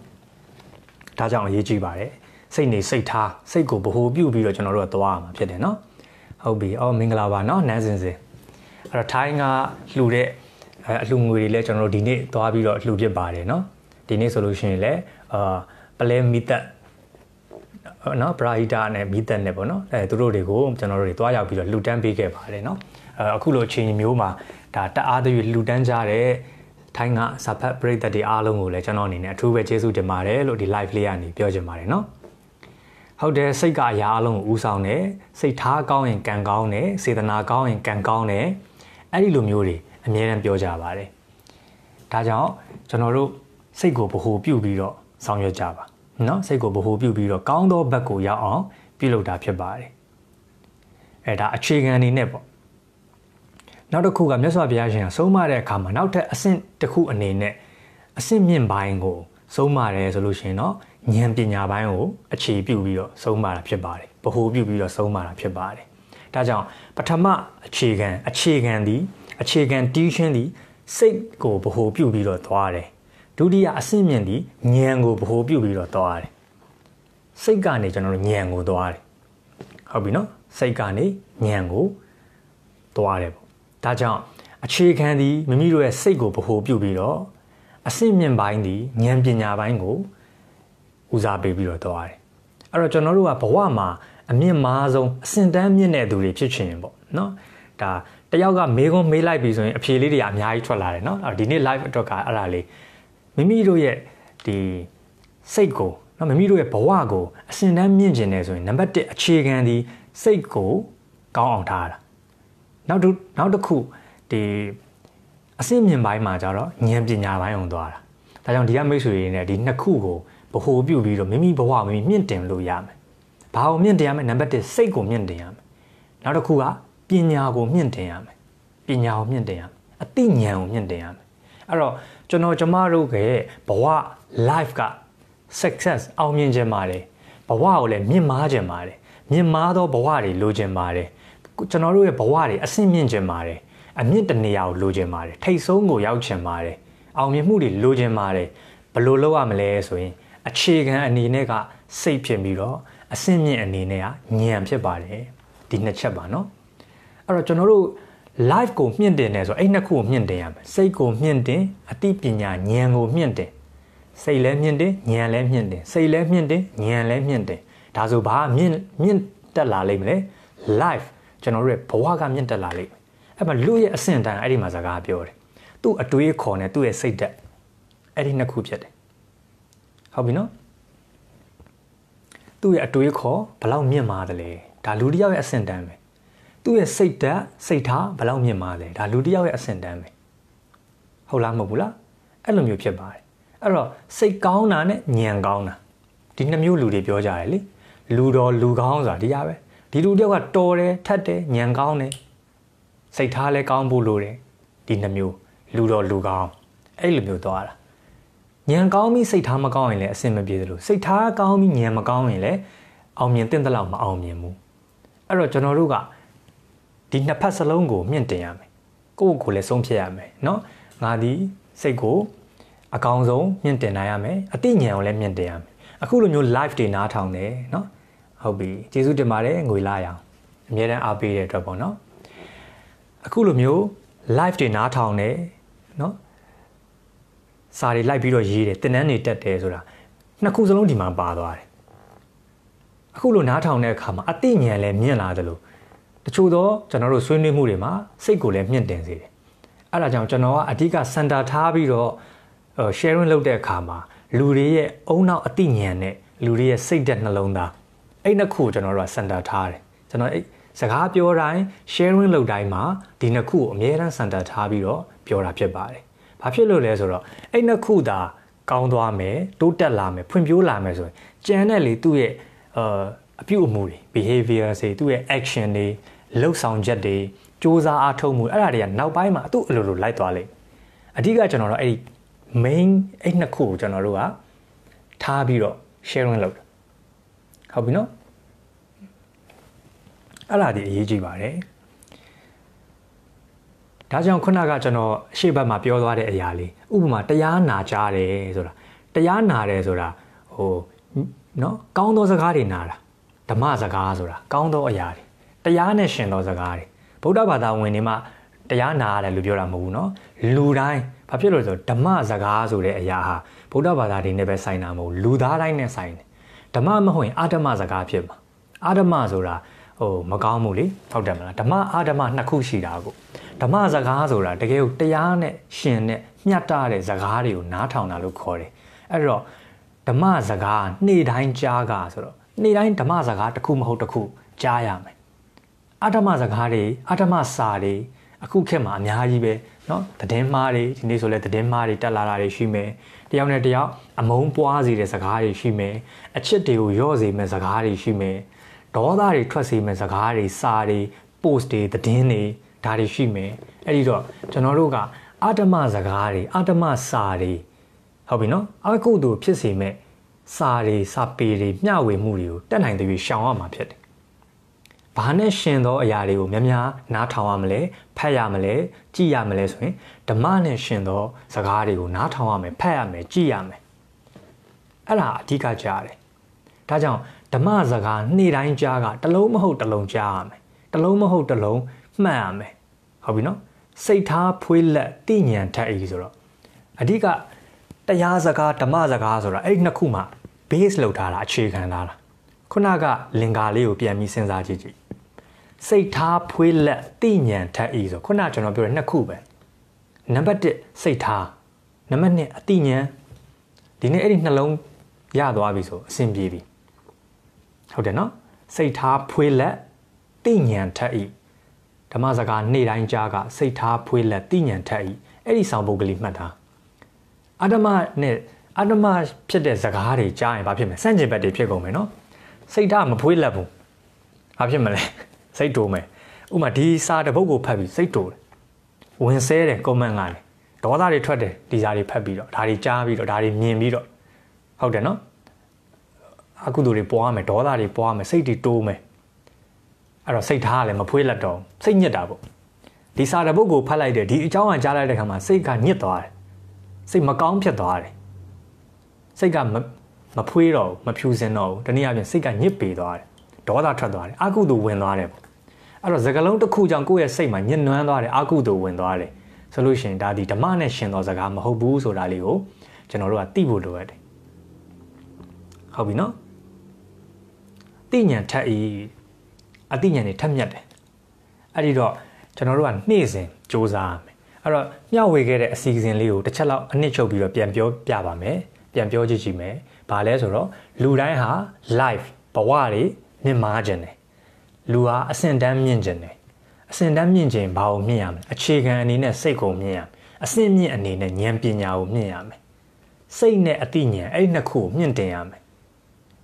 ဒါကြောင့်အရေးကြီးပါတယ်စိတ်နေစိတ်ထားစိတ်ကိုဗဟိုပြုပြီးတော့ကျွန်တော်တို့ကသွားရမှာဖြစ်တယ်နော်ဟုတ်ပြီအော်မင်္ဂလာပါနော်နန်းစင်စင်အဲ့တော့ထိုင်းကလှူတဲ့အလှူငွေတွေလည်းကျွန်တော်တို့ဒီနေ့သွားပြီးတော့လှူဖြစ်ပါတယ်နော်ဒီနေ့ဆိုလို့ရှိရင်လည်းအာပလဲမီသက်နော်ပရာဟိတာနဲ့မီသက်နဲ့ပေါ့နော်အဲသူတို့တွေကိုကျွန်တော်တို့တွေသွားရောက်ပြီးတော့လှူဒန်းပေးခဲ့ပါတယ်နော်အဲအခုလိုအချိန်မျိုးမှာဒါတအားသွေးလှူဒန်းကြတဲ့ ထိုင်းကစာဖတ်ပရိသတ်တွေအားလုံးကိုလည်းကျွန်တော်အနေနဲ့အထူးပဲကျေးဇူးတင်ပါတယ်လို့ဒီ live လေးကနေပြောချင်ပါတယ်နော်ဟုတ်တယ်စိတ်ကအရာအလုံးကိုဦးဆောင်တယ်စိတ်ထားကောင်းရင်ကံကောင်းတယ်စေတနာကောင်းရင်ကံကောင်းတယ်အဲ့ဒီလိုမျိုးတွေအများအားပြောကြပါတယ်ဒါကြောင့်ကျွန်တော်တို့စိတ်ကိုဗဟုပြုပြီးတော့ဆောင်ရွက်ကြပါနော်စိတ်ကိုဗဟုပြုပြီးတော့ကောင်းသောဘက်ကိုရောက်အောင် ပြုလုပ်တာဖြစ်ပါတယ်အဲဒါအခြေခံအနေနဲ့ပေါ့ နောက်တစ်ခုကမြတ်စွာဘုရားရှင်ကဆုံးမတဲ့အခါမှာနောက်ထပ်အဆင့်တစ်ခုအနေနဲ့အဆင့်မြင့်ပိုင်းကိုဆုံးမတယ်ဆိုလို့ရှိရင်တော့ဉာဏ်ပညာပိုင်းကိုအခြေပြုပြီးတော့ဆုံးမတာဖြစ်ပါတယ်ဗဟုပြုပြီးတော့ဆုံးမတာဖြစ်ပါတယ်ဒါကြောင့်ပထမအခြေခံအခြေခံသည်အခြေခံတီးရှင်းသည်စိတ်ကိုဗဟုပြုပြီးတော့သွားတယ်ဒုတိယအဆင့်မြင့်သည်ဉာဏ်ကိုဗဟုပြုပြီးတော့သွားတယ်စိတ်ကနေကျွန်တော်တို့ဉာဏ်ကိုသွားတယ်ဟုတ်ပြီနော်စိတ်ကနေဉာဏ်ကိုသွားတယ် ဒါကြောင့်အခြေခံသည်မိမိတို့ရဲ့စိတ်ကိုဗဟိုပြုပြီးတော့အစိမြင့်ပိုင်းသည်ဉာဏ်ပညာပိုင်းကိုဦးစားပေးပြီးတော့သွားတယ်။အဲ့တော့ကျွန်တော်တို့ကဘဝမှာအမြင့်မားဆုံးအစင်တန်းမြင့်တဲ့သူတွေဖြစ်ချင်ပေါ့နော်။ဒါတယောက်ကမေးခွန်းမေးလိုက်ပြီဆိုရင်အဖြေလေးတွေအများကြီးထွက်လာတယ်နော်။ဒီနေ့ live အတွက်ကအဲ့ဒါလေးမိမိတို့ရဲ့ဒီစိတ်ကိုနော်မိမိတို့ရဲ့ဘဝကိုအစင်တန်းမြင့်ကျင်နေဆိုရင်နံပါတ်1အခြေခံသည်စိတ်ကိုကောင်းအောင်ထားတာ နောက်တစ်နောက်တစ်ခုဒီအစစ်မြင်ပိုင်းမှာကြတော့ဉာဏ်ပညာပိုင်းအောင်သွားတာဒါကြောင့်ဒီကမိတ်ဆွေတွေနဲ့ဒီနှစ်ခုကိုဗဟိုပြုပြီးတော့မိမိဘဝမိမိမြင့်တင်လို့ရမယ်ဘာကိုမြင့်တင်ရမလဲနံပါတ်1စိတ်ကိုမြင့်တင်ရမယ်နောက်တစ်ခုကပညာကိုမြင့်တင်ရမယ်ပညာကိုမြင့်တင်ရမယ်အသိဉာဏ်ကိုမြင့်တင်ရမယ်အဲ့တော့ကျွန်တော်ကျမတို့ရဲ့ဘဝ life က success အောင်မြင်ခြင်းပါတယ်ဘဝကိုလည်းမြင့်မားခြင်းပါတယ်မြင့်မားသောဘဝတွေလိုချင်ပါတယ် ကျွန်တော်တို့ရဲ့ဘဝတွေအဆင့်မြင့်ခြင်းပါတယ်အမြင့်တနေရာကိုလိုချင်ပါတယ်ထိတ်ဆုံးကိုရောက်ချင်ပါတယ်အောင်မြင်မှုတွေလိုချင်ပါတယ်ဘယ်လိုလုပ်ရမလဲဆိုရင်အခြေခံအနေနဲ့ကစိတ်ဖြစ်ပြီးတော့အဆင့်မြင့်အနေနဲ့ကဉာဏ်ဖြစ်ပါတယ်ဒီနှစ်ချက်ပါเนาะအဲ့တော့ကျွန်တော်တို့ live ကိုမြင့်တင်တယ်ဆိုအဲ့နှစ်ခုကိုမြင့်တင်ရမယ်စိတ်ကိုမြင့်တင်အသိပညာဉာဏ်ကိုမြင့်တင် စိတ်လည်းမြင့်တယ်ဉာဏ်လည်းမြင့်တယ်စိတ်လည်းမြင့်တယ်ဉာဏ်လည်းမြင့်တယ်ဒါဆိုဘာမြင့်မြင့်တက်လာလိမ့်မလဲ life ကျွန်တော်တို့ရဲ့ဘဝကမြင့်တက်လာလိမ့်မယ်အဲ့မှာလူရဲ့အဆင့်တန်းအဲ့ဒီမှာစကားပြောတယ်သူ့အတွေးခေါ်နဲ့သူ့ရဲ့စိတ်ဓာတ်အဲ့ဒီနှစ်ခုဖြစ်တယ်ဟုတ်ပြီနော်သူ့ရဲ့အတွေးခေါ်ဘလောက်မြင့်မာတယ်လဲဒါလူတစ်ယောက်ရဲ့အဆင့်တန်းပဲသူ့ရဲ့စိတ်ဓာတ်စိတ်ထားဘလောက်မြင့်မာလဲဒါလူတစ်ယောက်ရဲ့အဆင့်တန်းပဲဟုတ်လားမဟုတ်ဘူးလားအဲ့လိုမျိုးဖြစ်ပါတယ်အဲ့တော့စိတ်ကောင်းတာနဲ့ညံကောင်းတာဒီနှစ်မျိုးလူတွေပြောကြတယ်လေလူတော်လူကောင်းဆိုတာဒီရပဲ ဒီလူတယောက်ကတော်တယ်ထက်တယ်ညံကောင်းတယ်စိတ်ထားလဲကောင်းဖို့လိုတယ်ဒီနှစ်မျိုးလူတော်လူကောင်းအဲ့လိုမျိုးသွားတာညံကောင်းပြီးစိတ်ထားမကောင်းရင်လည်းအဆင်မပြေသလိုစိတ်ထားကောင်းပြီးညံမကောင်းရင်လည်းအောင်မြင်တဲ့လောက်မအောင်မြင်ဘူးအဲ့တော့ကျွန်တော်တို့ကဒီနှစ်ဖက်စလုံးကိုမြင့်တင်ရမယ်ကိုယ့်ကိုယ်လည်းဆုံးဖြတ်ရမယ်เนาะငါဒီစိတ်ကိုအကောင်းဆုံးမြင့်တင်နိုင်ရမယ်အသိဉာဏ်ကိုလည်းမြင့်တင်ရမယ်အခုလိုမျိုး live တွေနားထောင်တယ်เนาะ ဟုတ်ပြီကျေးဇူးတင်ပါတယ်ငွေလာရအောင်အမြဲတမ်းအားပေးတဲ့အတွက်ပေါ့နော်အခုလိုမျိုး live တွေနားထောင်တယ်နော်စာတွေလိုက်ပြီးတော့ရေးတယ်တင်နန်းတွေတက်တယ်ဆိုတာနှစ်ခုစလုံးဒီမှာပါသွားတယ်အခုလိုနားထောင်တဲ့အခါမှာအသိဉာဏ်လည်းမြင့်လာတယ်လို့တချို့သောကျွန်တော်တို့ဆွေးနွေးမှုတွေမှာစိတ်ကိုလည်းမြင့်တင်စေတယ်အဲ့ဒါကြောင့်ကျွန်တော်ကအဓိကစင်တာထားပြီးတော့ sharing လုပ်တဲ့အခါမှာလူတွေရဲ့အုံနောက်အသိဉာဏ်နဲ့လူတွေရဲ့စိတ်ဓာတ်နှလုံးသား အဲ့နှစ်ခုကိုကျွန်တော်တို့ကစင်တာထားတယ်ကျွန်တော်အဲ့စကားပြောတိုင်း sharing လုပ်တိုင်းမှာဒီနှစ်ခုကိုအမြဲတမ်းစင်တာထားပြီးတော့ပြောတာဖြစ်ပါတယ်။ဘာဖြစ်လို့လဲဆိုတော့အဲ့နှစ်ခုသာကောင်းသွားမယ်တိုးတက်လာမယ်ဖွံ့ဖြိုးလာမယ်ဆိုရင်ကြံတဲ့လေသူ့ရဲ့အာအပြုအမူတွေ behavior တွေသူ့ရဲ့ action တွေလှုပ်ဆောင်ချက်တွေစ조사အားထုတ်မှုအဲ့ဒါတွေကနောက်ပိုင်းမှာသူ့အလိုလိုလိုက်သွားလိမ့်အဓိကကျွန်တော်တို့အဲ့ဒီ main အဲ့နှစ်ခုကိုကျွန်တော်တို့ကထားပြီးတော့ sharing လုပ်တယ် ဟုတ်ပြီနော်အဲ့ဒါဒီအရေးကြီးပါတယ်ဒါကြောင့်ခုနကကျွန်တော်အရှိတ်ဘက်မှာပြောသွားတဲ့အရာလေးဥပမာတရားနာကြားတယ်ဆိုတာတရားနာတယ်ဆိုတာဟိုနော်ကောင်းသောစကားတွေနာတာဓမ္မစကားဆိုတာကောင်းသောအရာတွေတရားနဲ့ရှင်သောစကားတွေဗုဒ္ဓဘာသာဝင်တွေမှာတရားနာရတယ်လို့ပြောတာမဟုတ်ဘူးเนาะလူတိုင်းဘာဖြစ်လို့လဲဆိုဓမ္မစကားဆိုတဲ့အရာဟာဗုဒ္ဓဘာသာတွေနဲ့ပဲဆိုင်တာမဟုတ်လူသားတိုင်းနဲ့ဆိုင်တယ် ဓမ္မမဟုတ်ရင်အာဓမ္မစကားဖြစ်မှာအာဓမ္မဆိုတာဟိုမကောင်းဘူးလေဟုတ်တယ်မလားဓမ္မအာဓမ္မနှစ်ခုရှိတာကိုဓမ္မစကားဆိုတာတကယ်ကိုတရားနဲ့ရှင်နဲ့မျှတတဲ့စကားတွေကိုနားထောင်တာလို့ခေါ်တယ်အဲ့တော့ဓမ္မစကားနေ့တိုင်းကြားကဆိုတော့နေ့တိုင်းဓမ္မစကားတစ်ခုမဟုတ်တစ်ခုကြားရမယ်အာဓမ္မစကားတွေအာဓမ္မစာတွေအခုခေတ်မှာအများကြီးပဲเนาะသတင်းမှားတွေဒီနေ့ဆိုလဲသတင်းမှားတွေတက်လာတာတွေရှိမယ် တယောက်နဲ့တယောက်အမုန်းပွားစေတဲ့စကားတွေရှိမယ်အချစ်တွေကိုရော့စေမယ့်စကားတွေရှိမယ်ဒေါသတွေထွက်စေမယ့်စကားတွေစာတွေ post တွေသတင်းတွေဒါတွေရှိမယ်အဲ့ဒီတော့ကျွန်တော်တို့ကအာဓမ္မစကားတွေအာဓမ္မစာတွေဟုတ်ပြီနော်အကုသို့ဖြစ်စေမဲ့စာတွေစာပေတွေမျှဝေမှုတွေကိုတက်နိုင်တဲ့ပြီးရှောင်ရမှာဖြစ်တယ်။ ဘာနဲ့ရှင်သောအရာတွေကိုများများနားထောင်ရမလဲဖတ်ရမလဲကြည့်ရမလဲဆိုရင်ဓမ္မနဲ့ရှင်သောစကားတွေကိုနားထောင်ရမယ်ဖတ်ရမယ်ကြည့်ရမယ်။အဲ့ဒါအဓိကကြားတယ်။ဒါကြောင့်ဓမ္မစကားနေ့တိုင်းကြားကတစ်လုံးမဟုတ်တစ်လုံးကြားရမယ်။တစ်လုံးမဟုတ်တစ်လုံးမှတ်ရမယ်။ဟုတ်ပြီနော်။စိတ်ထားဖွေးလက်တိညာထက်ဤဆိုတော့အဓိကတရားစကားဓမ္မစကားဆိုတာအဲ့ဒီနှစ်ခုမှာ base လောက်ထားတာအခြေခံထားတာ ခုနကလင်္ကာလေးကိုပြန်ပြီးစဉ်းစားကြည့်ကြည့်စိတ်ထားဖွေးလက်တိညာထက်ဤဆိုခုနကျွန်တော်ပြောတဲ့နှစ်ခုပဲနံပါတ်1စိတ်ထားနံပါတ်2အတိညာဒီနေ့အဲ့ဒီနှလုံးရသွားပြီဆိုအဆင်ပြေပြီဟုတ်တယ်နော်စိတ်ထားဖွေးလက်တိညာထက်ဤဓမ္မစကားနေ့တိုင်းကြားကစိတ်ထားဖွေးလက်တိညာထက်ဤအဲ့ဒီဆောင်ပုဒ်ကလေးမှတ်ထားအာဓမနဲ့အာဓမဖြစ်တဲ့ဇကားတွေကြားရင်ဘာဖြစ်မလဲစန့်ကျင်ဘက်တွေဖြစ်ကုန်မယ်နော် စိတ်ဓာတ်မဖွေးလက်ဘူးဘာဖြစ်မလဲစိတ်တိုးမယ်ဥမာဒီစာတစ်ပုဒ်ကိုဖတ်ပြီးစိတ်တိုးတယ်ဝင်ဆဲတယ်ကွန်မန့်ကလည်းဒေါသတွေထွက်တယ်ဒီစာတွေဖတ်ပြီးတော့ဒါတွေကြားပြီးတော့ဒါတွေမြင်ပြီးတော့ဟုတ်တယ်နော်အကုသိုလ်တွေပွားမယ်ဒေါသတွေပွားမယ်စိတ်တွေတိုးမယ်အဲ့တော့စိတ်ထားကလည်းမဖွေးလက်တော့စိတ်ညစ်တာပေါ့ဒီစာတစ်ပုဒ်ကိုဖတ်လိုက်တယ်ဒီအကြောင်းအကြားလိုက်တဲ့ခါမှာစိတ်ကညစ်သွားတယ်စိတ်မကောင်းဖြစ်သွားတယ်စိတ်က မဖွေးတော့မဖြူစင်တော့ဘူးတနည်းအားဖြင့်စိတ်ကညစ်ပေသွားတယ်ဒေါသထွက်သွားတယ်အကုသို့ဝင်သွားတယ်ပေါ့အဲ့တော့စကလုံးတစ်ခုကြောင့်ကိုယ့်ရဲ့စိတ်မှာညှဉ်းနှွမ်းသွားတယ်အကုသို့ဝင်သွားတယ်ဆိုလို့ရှိရင်ဒါဒီဓမ္မနဲ့ရှင်သောစကားမဟုတ်ဘူးဆိုတာလေးကိုကျွန်တော်တို့ကသိဖို့လိုအပ်တယ်ဟုတ်ပြီနော်သိဉာဏ်ထက်ဤအသိဉာဏ်တွေထက်မြက်တယ်အဲ့ဒီတော့ကျွန်တော်တို့ကနေ့စဉ်စူးစမ်းရမယ်အဲ့တော့မျှဝေခဲ့တဲ့အစီအစဉ်လေးကိုတစ်ချက်လောက်အနှစ်ချုပ်ပြီးတော့ပြန်ပြောပြပါမယ်ပြန်ပြောကြည့်ကြည့်မယ် ဘာလဲဆိုတော့လူတိုင်းဟာ live ဘဝတွေမြင့်မားခြင်းတယ်လူဟာအဆင့်တန်းမြင့်ခြင်းတယ်အဆင့်တန်းမြင့်ခြင်းဘာကိုမြင့်ရမလဲအခြေခံအနေနဲ့စိတ်ကိုမြင့်ရမယ်အဆင့်မြင့်အနေနဲ့ဉာဏ်ပညာကိုမြင့်ရမယ်စိတ်နဲ့အသိဉာဏ်အဲ့ဒီနှစ်ခုကိုမြင့်တင်ရမယ်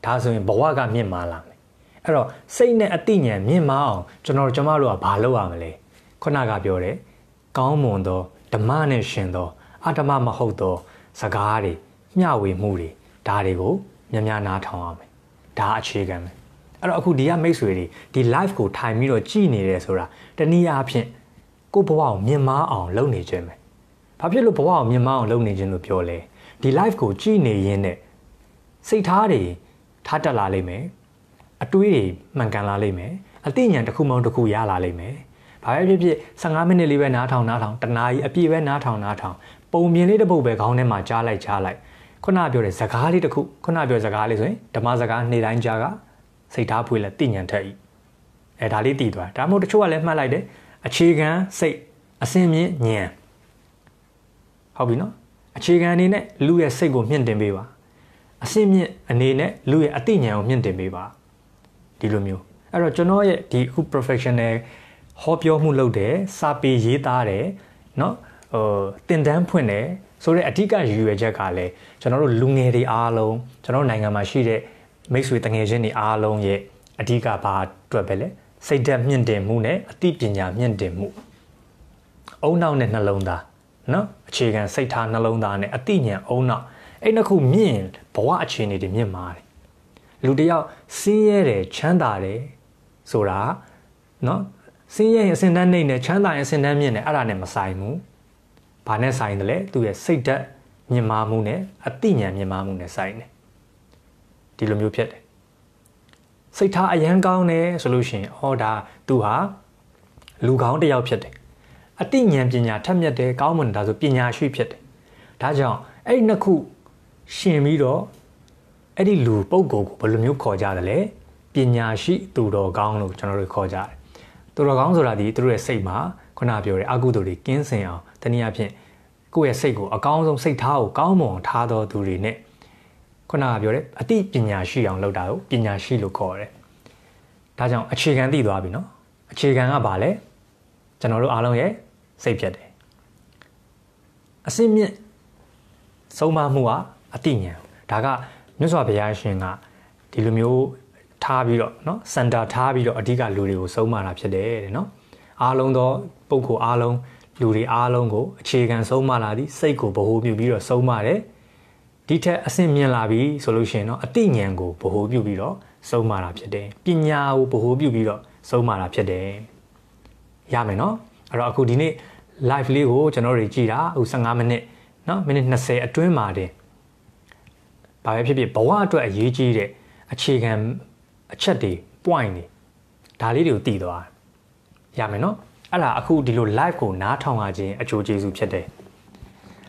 ဒါဆိုရင်ဘဝကမြင့်မားလာမယ်အဲ့တော့စိတ်နဲ့အသိဉာဏ်မြင့်မားအောင်ကျွန်တော်ကျွန်မတို့ကဘာလုပ်ရမလဲခုနကပြောတယ်ကောင်းမွန်သောဓမ္မနဲ့ရှင်သောအတ္တမမဟုတ်သောစကားတွေမျှဝေမှုတွေ ဒါတွေကိုများများနားထောင်ရမယ်ဒါအခြေခံပဲအဲ့တော့အခုဒီကမိတ်ဆွေတွေဒီ live ကိုထိုင်ပြီးတော့ကြည်နေတယ်ဆိုတာတနည်းအားဖြင့်ကိုယ့်ဘဝကိုမြင်မာအောင်လုပ်နေခြင်းပဲဘာဖြစ်လို့ဘဝကိုမြင်မာအောင်လုပ်နေခြင်းလို့ပြောလဲဒီ live ကိုကြည်နေရင်းနဲ့စိတ်ထားတွေထားတက်လာလိမ့်မယ်အတွေးတွေမှန်ကန်လာလိမ့်မယ်အသိဉာဏ်တစ်ခုမှတစ်ခုရလာလိမ့်မယ်ဘာပဲဖြစ်ဖြစ်15မိနစ်လေးပဲနားထောင်နားထောင်တနားကြီးအပြည့်ပဲနားထောင်နားထောင်ပုံမြင်လေးတစ်ပုတ်ပဲခေါင်းထဲမှာကြားလိုက်ကြားလိုက် ခုနပြောတဲ့ဇကားလေးတစ်ခုခုနပြောဇကားလေးဆိုရင်ဓမ္မဇကားနေ့တိုင်းကြားကစိတ်ထားဖွေးလဲသိဉဏ်ထက်ဤအဲဒါလေးတည်သွားဒါမှမဟုတ်တချို့ကလည်းမှတ်လိုက်တယ်အခြေခံစိတ်အစင်းမြင့်ဉာဏ်ဟုတ်ပြီနော်အခြေခံအနေနဲ့လူရဲ့စိတ်ကိုမြင့်တင်ပေးပါအစင်းမြင့်အနေနဲ့လူရဲ့အသိဉာဏ်ကိုမြင့်တင်ပေးပါဒီလိုမျိုးအဲ့တော့ကျွန်တော်ရဲ့ဒီအခု professional ဟောပြောမှုလုပ်တယ်စာပေရေးသားတယ်เนาะဟိုတင်တန်းဖွင့်တယ် ဆိုတော့အဓိကရည်ရွယ်ချက်ကလည်းကျွန်တော်တို့လူငယ်တွေအားလုံးကျွန်တော်နိုင်ငံမှာရှိတဲ့မိတ်ဆွေတငယ်ချင်းတွေအားလုံးရဲ့အဓိကဘာအတွက်ပဲလဲစိတ်ဓာတ်မြင့်တင်မှုနဲ့အသိပညာမြင့်တင်မှုအုံနောက်နဲ့နှလုံးသားနော်အခြေခံစိတ်ထားနှလုံးသားနဲ့အသိဉာဏ်အုံနောက်အဲ့နှစ်ခုမြင့်ဘဝအခြေအနေတွေမြင့်မာတယ်လူတယောက်စင်းရဲတယ်ချမ်းသာတယ်ဆိုတာနော်စင်းရဲရင်အစင်တန်းနေနဲ့ချမ်းသာရင်အစင်တန်းမြင့်တယ်အဲ့ဒါနဲ့မဆိုင်ဘူး ဘာနဲ့ဆိုင်တယ်လဲသူရဲ့စိတ်ဓာတ်မြင့်မားမှုနဲ့အသိဉာဏ်မြင့်မားမှုနဲ့ဆိုင်တယ်ဒီလိုမျိုးဖြစ်တယ်စိတ်ထားအရန်ကောင်းတယ်ဆိုလို့ရှိရင်အော်ဒါသူဟာလူကောင်းတစ်ယောက်ဖြစ်တယ်အသိဉာဏ်ပညာထက်မြက်တယ်ကောင်းမွန်တာဆိုပညာရှိဖြစ်တယ်ဒါကြောင့်အဲ့ဒီနှစ်ခုရှင်ပြီးတော့အဲ့ဒီလူပုံကိုကိုဘယ်လိုမျိုးခေါ်ကြတယ်လဲပညာရှိသူတော်ကောင်းလို့ကျွန်တော်တို့ခေါ်ကြတယ်သူတော်ကောင်းဆိုတာဒီသူတို့ရဲ့စိတ်မှာခုနပြောတဲ့အကုသိုလ်တွေကင်းစင်အောင် တနည်းအားဖြင့်ကိုယ့်ရဲ့စိတ်ကိုအကောင်းဆုံးစိတ်ထားကိုကောင်းမွန်ထားသောသူတွေနဲ့ခုနကပြောတဲ့အသိပညာရှိအောင်လုပ်တာကိုပညာရှိလို့ခေါ်တယ်။ဒါကြောင့်အခြေခံသိသွားပြီနော်။အခြေခံကဘာလဲ။ကျွန်တော်တို့အားလုံးရဲ့စိတ်ဖြစ်တယ်။အစင်းမြင့်ဆုံးမမှုကအသိဉာဏ်။ဒါကမြတ်စွာဘုရားရှင်ကဒီလိုမျိုးထားပြီးတော့နော်စင်တာထားပြီးတော့အဓိကလူတွေကိုဆုံးမတာဖြစ်တယ်တဲ့နော်။အားလုံးသောပုဂ္ဂိုလ်အားလုံး လူတွေအားလုံးကိုအခြေခံဆုံးမလာသည်စိတ်ကိုဗဟိုပြုပြီးတော့ဆုံးမတယ်ဒီထက်အဆင့်မြင့်လာပြီဆိုလို့ရှိရင်တော့အတိညာဏ်ကိုဗဟိုပြုပြီးတော့ဆုံးမတာဖြစ်တယ်ပညာကိုဗဟိုပြုပြီးတော့ဆုံးမတာဖြစ်တယ်ရမယ်နော်အဲ့တော့အခုဒီနေ့ live လေးကိုကျွန်တော်တို့ကြည်တာအခု15မိနစ်နော်မိနစ်20အတွင်းမှာတင်ဘာပဲဖြစ်ဖြစ်ဘဝအတွက်အရေးကြီးတဲ့အခြေခံအချက်တွေ point တွေဒါလေးတွေကိုတည်သွားရမယ်နော် အဲ့ဒါအခုဒီလို live ကိုနားထောင်ရခြင်းအကျိုးကျေးဇူးဖြစ်တယ်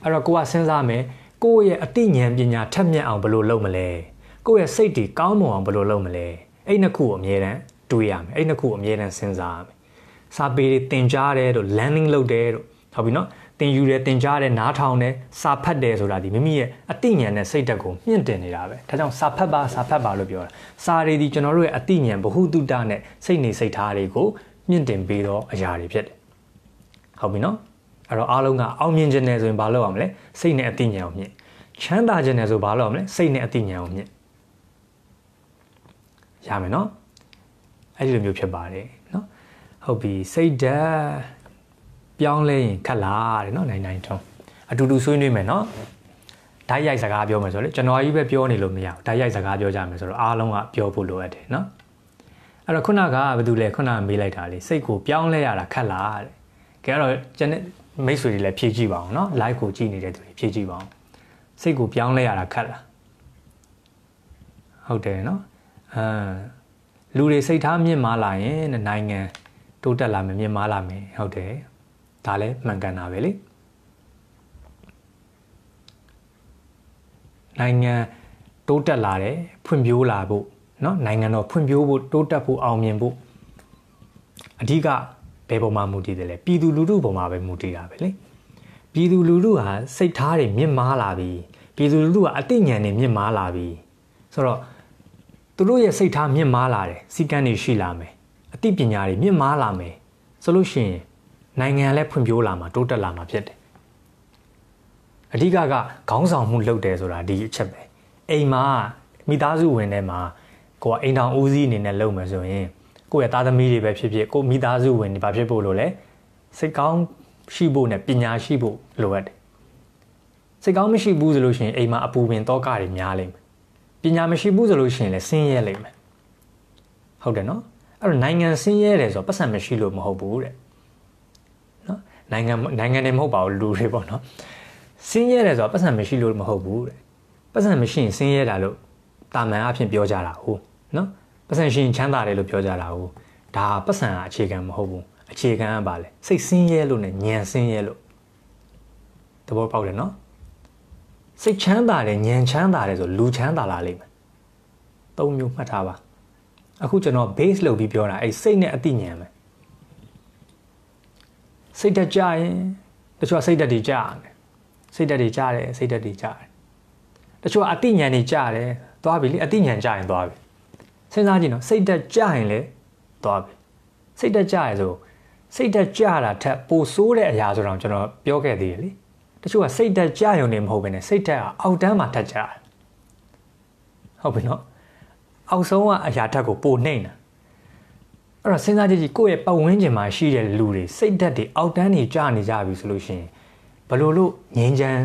အဲ့တော့ကိုကစဉ်းစားမယ်ကိုယ့်ရဲ့အသိဉာဏ်ပညာထက်မြက်အောင်ဘယ်လိုလုပ်မလဲကိုယ့်ရဲ့စိတ်တွေကောင်းမွန်အောင်ဘယ်လိုလုပ်မလဲအဲ့နှစ်ခုကိုအမြဲတမ်းတွေးရမယ်အဲ့နှစ်ခုကိုအမြဲတမ်းစဉ်းစားရမယ်စာပေတွေသင်ကြားတယ်တို့ learning လုပ်တယ်တို့ဟုတ်ပြီနော်သင်ယူတယ်သင်ကြားတယ်နားထောင်တယ်စာဖတ်တယ်ဆိုတာဒီမိမိရဲ့အသိဉာဏ်နဲ့စိတ်ဓာတ်ကိုမြင့်တင်နေတာပဲဒါကြောင့်စာဖတ်ပါစာဖတ်ပါလို့ပြောတာစာတွေဒီကျွန်တော်တို့ရဲ့အသိဉာဏ်ဘ ഹു တုတနဲ့စိတ်နေစိတ်ထားတွေကို မြင့်တင်ပေးတော့အရာတွေဖြစ်တယ်ဟုတ်ပြီနော်အဲ့တော့အားလုံးကအောင်မြင်ခြင်းနဲ့ဆိုရင်ဘာလုပ်အောင်လဲစိတ်နဲ့အသိဉာဏ်ကိုမြင့်ချမ်းသာခြင်းနဲ့ဆိုဘာလုပ်အောင်လဲစိတ်နဲ့အသိဉာဏ်ကိုမြင့်ရမယ်နော်အဲ့ဒီလိုမျိုးဖြစ်ပါတယ်နော်ဟုတ်ပြီစိတ်ဓာတ်ပြောင်းလဲရင်ခက်လားတဲ့နော်နိုင်နိုင်ထုံးအတူတူဆွေးနွေးမယ်နော်ဓာတ်ရိုက်စကားပြောမယ်ဆိုလေကျွန်တော်ကြီးပဲပြောနေလို့မရဘူးဓာတ်ရိုက်စကားပြောကြမယ်ဆိုတော့အားလုံးကပြောဖို့လိုအပ်တယ်နော် အဲ့တော့ခုနကဘာတူလဲခုနမေးလိုက်တာလေစိတ်ကိုပြောင်းလဲရတာခက်လားတဲ့ကဲအဲ့တော့ကျွန်တော်မိတ်ဆွေတွေလည်းဖြည့်ကြည့်ပါအောင်နော် live ကိုကြည့်နေတဲ့သူတွေဖြည့်ကြည့်ပါအောင်စိတ်ကိုပြောင်းလဲရတာခက်လားဟုတ်တယ်နော်အာလူတွေစိတ်ထားမြင့်မားလာရင်နိုင်ငံတိုးတက်လာမယ်မြင့်မားလာမယ်ဟုတ်တယ်ဒါလည်းမှန်ကန်တာပဲလေနိုင်ငံတိုးတက်လာတယ်ဖွံ့ဖြိုးလာဖို့ နော်နိုင်ငံတော်ဖွံ့ဖြိုးဖို့တိုးတက်ဖို့အောင်မြင်ဖို့အဓိကဘယ်ပေါ်မှာမူတည်တယ်လဲပြည်သူလူထုပေါ်မှာပဲမူတည်တာပဲလေပြည်သူလူထုဟာစိတ်ထားတွေမြင့်မားလာပြီပြည်သူလူထုကအသိဉာဏ်တွေမြင့်မားလာပြီဆိုတော့သူတို့ရဲ့စိတ်ထားမြင့်မားလာတယ်စီကံတွေရှိလာမယ်အသိပညာတွေမြင့်မားလာမယ်ဆိုလို့ရှိရင်နိုင်ငံလည်းဖွံ့ဖြိုးလာမှာတိုးတက်လာမှာဖြစ်တယ်အဓိကကခေါင်းဆောင်မှုလုပ်တယ်ဆိုတာဒီအချက်ပဲအိမ်မှာမိသားစုဝင်ထဲမှာ ကိုကအိမ်တော်ဦးစီးအနေနဲ့လုပ်မယ်ဆိုရင်ကိုယ့်ရဲ့သားသမီးတွေပဲဖြစ်ဖြစ်ကိုမိသားစုဝင်တွေဘာဖြစ်ဖို့လို့လဲစိတ်ကောင်းရှိဖို့နဲ့ပညာရှိဖို့လိုအပ်တယ်စိတ်ကောင်းမရှိဘူးဆိုလို့ရှိရင်အိမ်မှာအပူပင်တောကတွေများလိမ့်မယ်ပညာမရှိဘူးဆိုလို့ရှိရင်လည်းဆင်းရဲလိမ့်မယ်ဟုတ်တယ်နော်အဲ့တော့နိုင်ငံဆင်းရဲတယ်ဆိုတော့ပတ်စံမရှိလို့မဟုတ်ဘူးတဲ့နော်နိုင်ငံနိုင်ငံတွေမဟုတ်ပါဘူးလူတွေပေါ့နော်ဆင်းရဲတယ်ဆိုတော့ပတ်စံမရှိလို့မဟုတ်ဘူးတဲ့ပတ်စံမရှိရင်ဆင်းရဲတာလို့ တာမန်အဖြစ်ပြောကြတာဟုတ်နော်ပတ်စံရှိရင်ချမ်းသာတယ်လို့ပြောကြတာဟုတ်ဒါပတ်စံကအခြေခံမဟုတ်ဘူးအခြေခံကပါလေစိတ်ဆင်းရဲလို့နဲ့ညံဆင်းရဲလို့သဘောပေါက်တယ်နော်စိတ်ချမ်းသာတယ်ညံချမ်းသာတယ်ဆိုလူချမ်းသာလာလိမ့်မယ်သုံးမျိုးမှတ်ထားပါအခုကျွန်တော် base လုပ်ပြီးပြောတာအဲ့စိတ်နဲ့အသိဉာဏ်ပဲစိတ်တက်ကြရင်တချို့စိတ်တက်တွေကြရတယ်စိတ်တက်တွေကြတယ်စိတ်တက်တွေကြတယ်တချို့အသိဉာဏ်တွေကြတယ် သွားပြီလေအသိဉာဏ်ကြရင်သွားပြီစဉ်းစားကြည့်နော်စိတ်တက်ကြရင်လေသွားပြီစိတ်တက်ကြရဆိုစိတ်တက်ကြတာထက်ပိုဆိုးတဲ့အရာဆိုတော့ကျွန်တော်ပြောခဲ့သေးတယ်လေတချို့ကစိတ်တက်ကြရုံနဲ့မဟုတ်ဘဲနဲ့စိတ်တက်ကအောက်တန်းမှာထက်ကြတယ်ဟုတ်ပြီနော်အောက်ဆုံးကအရာတက်ကိုပိုနှိမ့်တာအဲ့တော့စဉ်းစားကြည့်ကြည့်ကိုယ့်ရဲ့ပတ်ဝန်းကျင်မှာရှိတဲ့လူတွေစိတ်တက်တွေအောက်တန်းတွေကြာနေကြပြီဆိုလို့ရှိရင်ဘလို့လို့ငြိမ်းချမ်း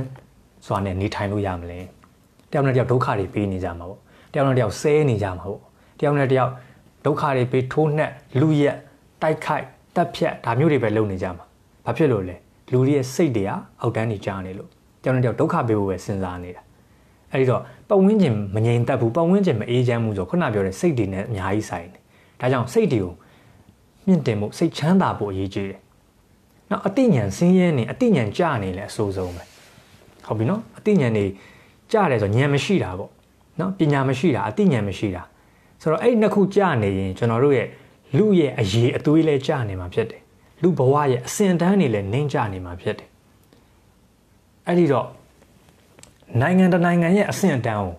စွာနဲ့နေထိုင်လို့ရမလဲ တယောက်နဲ့တယောက်ဒုက္ခတွေပေးနေကြမှာပေါ့တယောက်နဲ့တယောက်ဆဲနေကြမှာပေါ့တယောက်နဲ့တယောက်ဒုက္ခတွေပေးထိုးနှက်လူရက်တိုက်ခိုက်တက်ဖြတ်ဒါမျိုးတွေပဲလုပ်နေကြမှာဘာဖြစ်လို့လဲလူတွေရဲ့စိတ်တွေကအောက်တန်းနေကြာနေလို့တယောက်နဲ့တယောက်ဒုက္ခပေးဖို့ပဲစဉ်းစားနေတာအဲဒီတော့ပတ်ဝန်းကျင်မငြိမ်သက်ဘူးပတ်ဝန်းကျင်မအေးချမ်းဘူးဆိုခုနပြောတဲ့စိတ်တွေနဲ့အများကြီးဆိုင်တယ်ဒါကြောင့်စိတ်တွေကိုမြင့်တင်မှုစိတ်ချမ်းသာဖို့အရေးကြီးတယ်နောက်အတိညာဉ်ဆင်းရဲနေအတိညာဉ်ကြာနေလဲအဆိုးဆုံးပဲဟုတ်ပြီနော်အတိညာဉ်နေ ကြာတယ်ဆိုဉာဏ်မရှိတာပေါ့နော်ပညာမရှိတာအတိညာဉ်မရှိတာဆိုတော့အဲ့ဒီနှစ်ခုကြာနေရင်ကျွန်တော်တို့ရဲ့လူရဲ့အရေးအသွေးလဲကြာနေမှာဖြစ်တယ်လူဘဝရဲ့အစင်တန်းတွေလည်းနှိမ့်ကြနေမှာဖြစ်တယ်အဲ့ဒီတော့နိုင်ငံတနိုင်ငံရဲ့အဆင့်အတန်းကို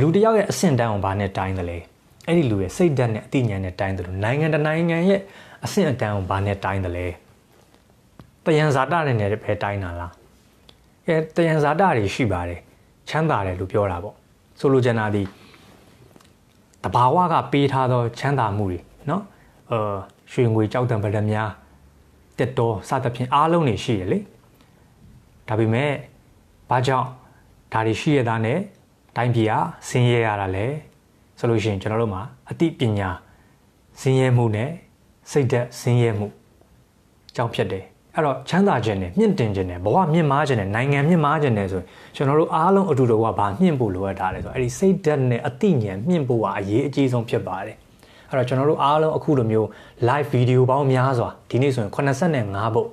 လူတစ်ယောက်ရဲ့အဆင့်တန်းကိုဘာနဲ့တိုင်းသလဲအဲ့ဒီလူရဲ့စိတ်ဓာတ်နဲ့အသိဉာဏ်နဲ့တိုင်းတယ်လို့နိုင်ငံတနိုင်ငံရဲ့အဆင့်အတန်းကိုဘာနဲ့တိုင်းသလဲတယံဇာတနဲ့လည်းပဲတိုင်းတာလားကဲတယံဇာတတွေရှိပါတယ် ချမ်းသာတယ်လို့ပြောတာပေါ့ဆိုလိုချင်တာဒီတဘာဝကပေးထားသောချမ်းသာမှုတွေเนาะအာရွှေငွေကြောက်တံပဒများတက်တော်စသဖြင့်အားလုံးတွေရှိရလေဒါပေမဲ့ဘာကြောင့်ဒါတွေရှိရတာနဲ့တိုင်းပြည်ကဆင်းရဲရတာလဲဆိုလို့ရှိရင်ကျွန်တော်တို့မှာအသိပညာဆင်းရဲမှုနဲ့စိတ်သက်ဆင်းရဲမှုကြောင့်ဖြစ်တယ် အဲ့တော့ချမ်းသာခြင်းနဲ့မြင့်တင်ခြင်းနဲ့ဘဝမြင့်မားခြင်းနဲ့နိုင်ငံမြင့်မားခြင်းနဲ့ဆိုရင်ကျွန်တော်တို့အားလုံးအတူတူကဘာမြင့်ဖို့လိုအပ်တာလဲဆိုတော့အဲ့ဒီစိတ်ဓာတ်နဲ့အသိဉာဏ်မြင့်ဖို့ကအရေးအကြီးဆုံးဖြစ်ပါတယ်အဲ့တော့ကျွန်တော်တို့အားလုံးအခုလိုမျိုး live video ပေါင်းများစွာဒီနေ့ဆိုရင်85ပုတ်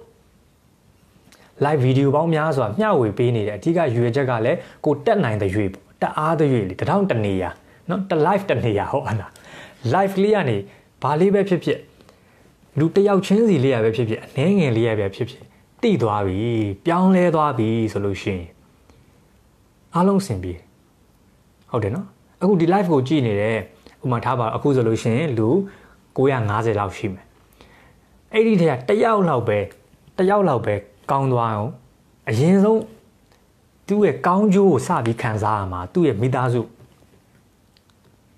live video ပေါင်းများစွာမျှဝေပေးနေတဲ့အဓိကရွေချက်ကလည်းကိုတက်နိုင်တဲ့ရွေပေါ့တက်အားတဲ့ရွေလေတထောင်တနေရနော်တ live တနေရဟုတ်အလား live လေးကနေဘာလေးပဲဖြစ်ဖြစ် လူတယောက်ချင်းစီလေးရပဲဖြစ်ဖြစ်အနှဲငယ်လေးရပဲဖြစ်ဖြစ်တိသွားပြီပြောင်းလဲသွားပြီဆိုလို့ရှိရင်အားလုံးအဆင်ပြေဟုတ်တယ်နော်အခုဒီ live ကိုကြည့်နေတဲ့ဥမာထားပါအခုဆိုလို့ရှိရင်လူ950လောက်ရှိမယ်အဲ့ဒီတည်းကတယောက်လောက်ပဲတယောက်လောက်ပဲကောင်းသွားအောင်အရင်ဆုံးသူ့ရဲ့ကောင်းကျိုးကိုစပြီးခံစားရမှာသူ့ရဲ့မိသားစု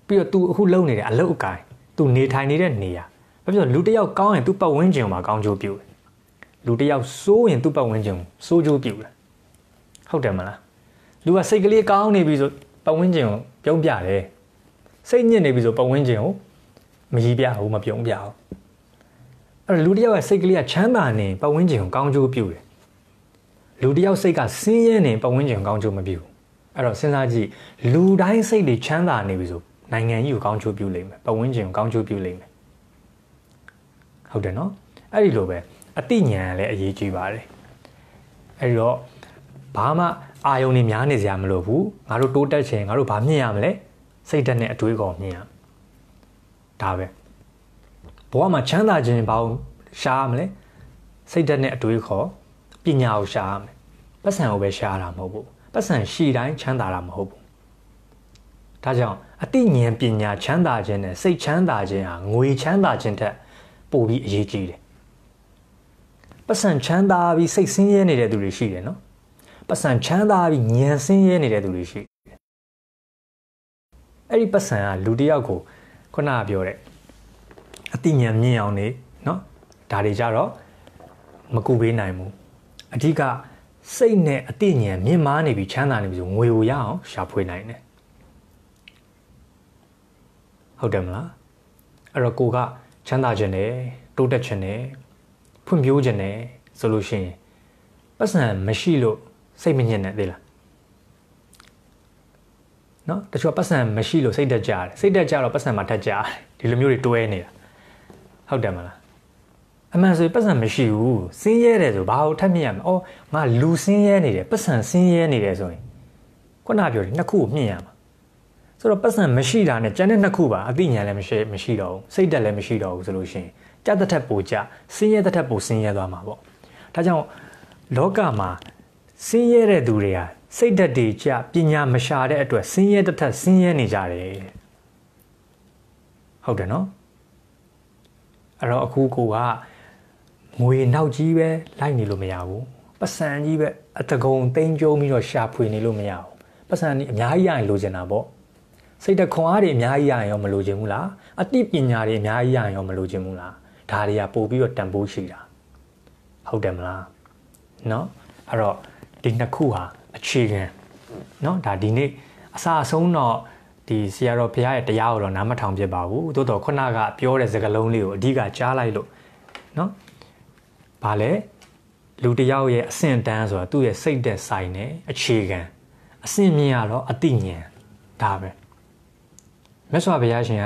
ပြီးတော့ तू အခုလုံနေတဲ့အလုပ်အကိုင် तू နေထိုင်နေတဲ့နေရာ ဘာဖြစ်လို့လူတယောက်ကောင်းရင် तू ပတ်ဝန်းကျင်မှာကောင်းကျိုးပြုတယ်လူတယောက်စိုးရင် तू ပတ်ဝန်းကျင်ကိုစိုးကျိုးပြုတယ်ဟုတ်တယ်မလားလူကစိတ်ကလေးကောင်းနေပြီဆိုပတ်ဝန်းကျင်ကိုပြုံးပြတယ်စိတ်ညစ်နေပြီဆိုပတ်ဝန်းကျင်ကိုမကြီးပြဘူးမပြုံးပြဘူးအဲ့လူတယောက်ရဲ့စိတ်ကလေးကချမ်းသာနေပတ်ဝန်းကျင်ကိုကောင်းကျိုးပြုတယ်လူတယောက်စိတ်ကဆင်းရဲနေပတ်ဝန်းကျင်ကိုကောင်းကျိုးမပြုဘူးအဲ့တော့စဉ်းစားကြည့်လူတိုင်းစိတ်တွေချမ်းသာနေပြီဆိုနိုင်ငံကြီးကိုကောင်းကျိုးပြုလိမ့်မယ်ပတ်ဝန်းကျင်ကိုကောင်းကျိုးပြုလိမ့်မယ် ဟုတ်တယ်နော်အဲ့ဒီလိုပဲအတိညာဏ်လည်းအရေးကြီးပါတယ်အဲ့တော့ဘဘာမှအာယုံနေများနေစရာမလိုဘူးငါတို့တိုးတက်ချင်ငါတို့ဘာမြင်ရမလဲစိတ်ဓာတ်နဲ့အတွေးကောမြင်ရဒါပဲဘဝမှာချမ်းသာခြင်းဘာလို့ရှားရမလဲစိတ်ဓာတ်နဲ့အတွေးခေါ်ပညာကိုရှားရမယ်ပတ်စံကိုပဲရှားတာမဟုတ်ဘူးပတ်စံရှိတိုင်းချမ်းသာတာမဟုတ်ဘူးဒါကြောင့်အသိဉာဏ်ပညာချမ်းသာခြင်းနဲ့စိတ်ချမ်းသာခြင်းဟာငွေချမ်းသာခြင်းထက် ပိုပြီးအရေးကြီးတယ်ပတ်စံချမ်းသာပြီးစိတ်ဆင်းရဲနေတဲ့သူတွေရှိတယ်နော်ပတ်စံချမ်းသာပြီးဉာဏ်ဆင်းရဲနေတဲ့သူတွေရှိတယ်အဲ့ဒီပတ်စံကလူတစ်ယောက်ကိုခုနကပြောတဲ့အသိဉာဏ်မြင့်အောင်နေနော်ဒါတွေကြတော့မကူပေးနိုင်ဘူးအဓိကစိတ်နဲ့အသိဉာဏ်မြင့်မားနေပြီးချမ်းသာနေပြီဆိုငွေကိုရအောင်ရှာဖွေနိုင်တယ်ဟုတ်တယ်မလားအဲ့တော့ကိုက ချမ်းသာခြင်းနဲ့တိုးတက်ခြင်းနဲ့ဖွံ့ဖြိုးခြင်းနဲ့ဆိုလို့ရှိရင်ပတ်စံမရှိလို့စိတ်မညစ်နဲ့သိလားနော်တချို့ပတ်စံမရှိလို့စိတ်တက်ကြတယ်စိတ်တက်ကြတော့ပတ်စံမှာထက်ကြတယ်ဒီလိုမျိုးတွေတွဲနေတာဟုတ်တယ်မလားအမှန်ဆိုပတ်စံမရှိဘူးစင်းရဲတယ်ဆိုဘာလို့ထက်မြင်ရမလဲအော်ငါလူစင်းရဲနေတယ်ပတ်စံစင်းရဲနေတယ်ဆိုရင်ခုနပြောတယ်နှစ်ခုကိုမြင်ရမှာ ဆိုတော့ပတ်စံမရှိတာနဲ့ကျန်တဲ့နှစ်ခုပါအသိဉာဏ်လည်းမရှိမရှိတော့ဘူးစိတ်တက်လည်းမရှိတော့ဘူးဆိုလို့ရှိရင်ကြတဲ့ထက်ပိုကြစင်းရဲတဲ့ထက်ပိုစင်းရဲသွားမှာပေါ့ဒါကြောင့်လောကမှာစင်းရဲတဲ့သူတွေကစိတ်ဓာတ်တွေကြပညာမရှာတဲ့အတွက်စင်းရဲတဲ့ထက်စင်းရဲနေကြတယ်ဟုတ်တယ်နော်အဲ့တော့အခုကိုကငွေနောက်ကြီးပဲလိုက်နေလို့မရဘူးပတ်စံကြီးပဲအတကုံသိမ်းကျုံပြီးတော့ရှာဖွေနေလို့မရဘူးပတ်စံကြီးအများကြီးရရင်လိုချင်တာပေါ့ စိတ်တခွန်အားတွေအများကြီးရရင်ရောမလိုချင်ဘူးလားအတိပညာတွေအများကြီးရရင်ရောမလိုချင်ဘူးလားဒါတွေကပို့ပြီးတော့တန်ဖိုးရှိတာဟုတ်တယ်မလားเนาะအဲ့တော့ဒီနှစ်ခုဟာအခြေခံเนาะဒါဒီနေ့အစအဆုံးတော့ဒီဆရာတော်ဘုရားရဲ့တရားကိုတော့နားမထောင်ဖြစ်ပါဘူးသို့တော့ခုနကပြောတဲ့စကားလုံးလေးကိုအဓိကကြားလိုက်လို့เนาะဘာလဲလူတယောက်ရဲ့အဆင့်တန်းဆိုတာသူ့ရဲ့စိတ်သက်ဆိုင်တဲ့အခြေခံအဆင့်မြင့်ရတော့အတိညာဒါပဲ မြတ်စွာဘုရားရှင်က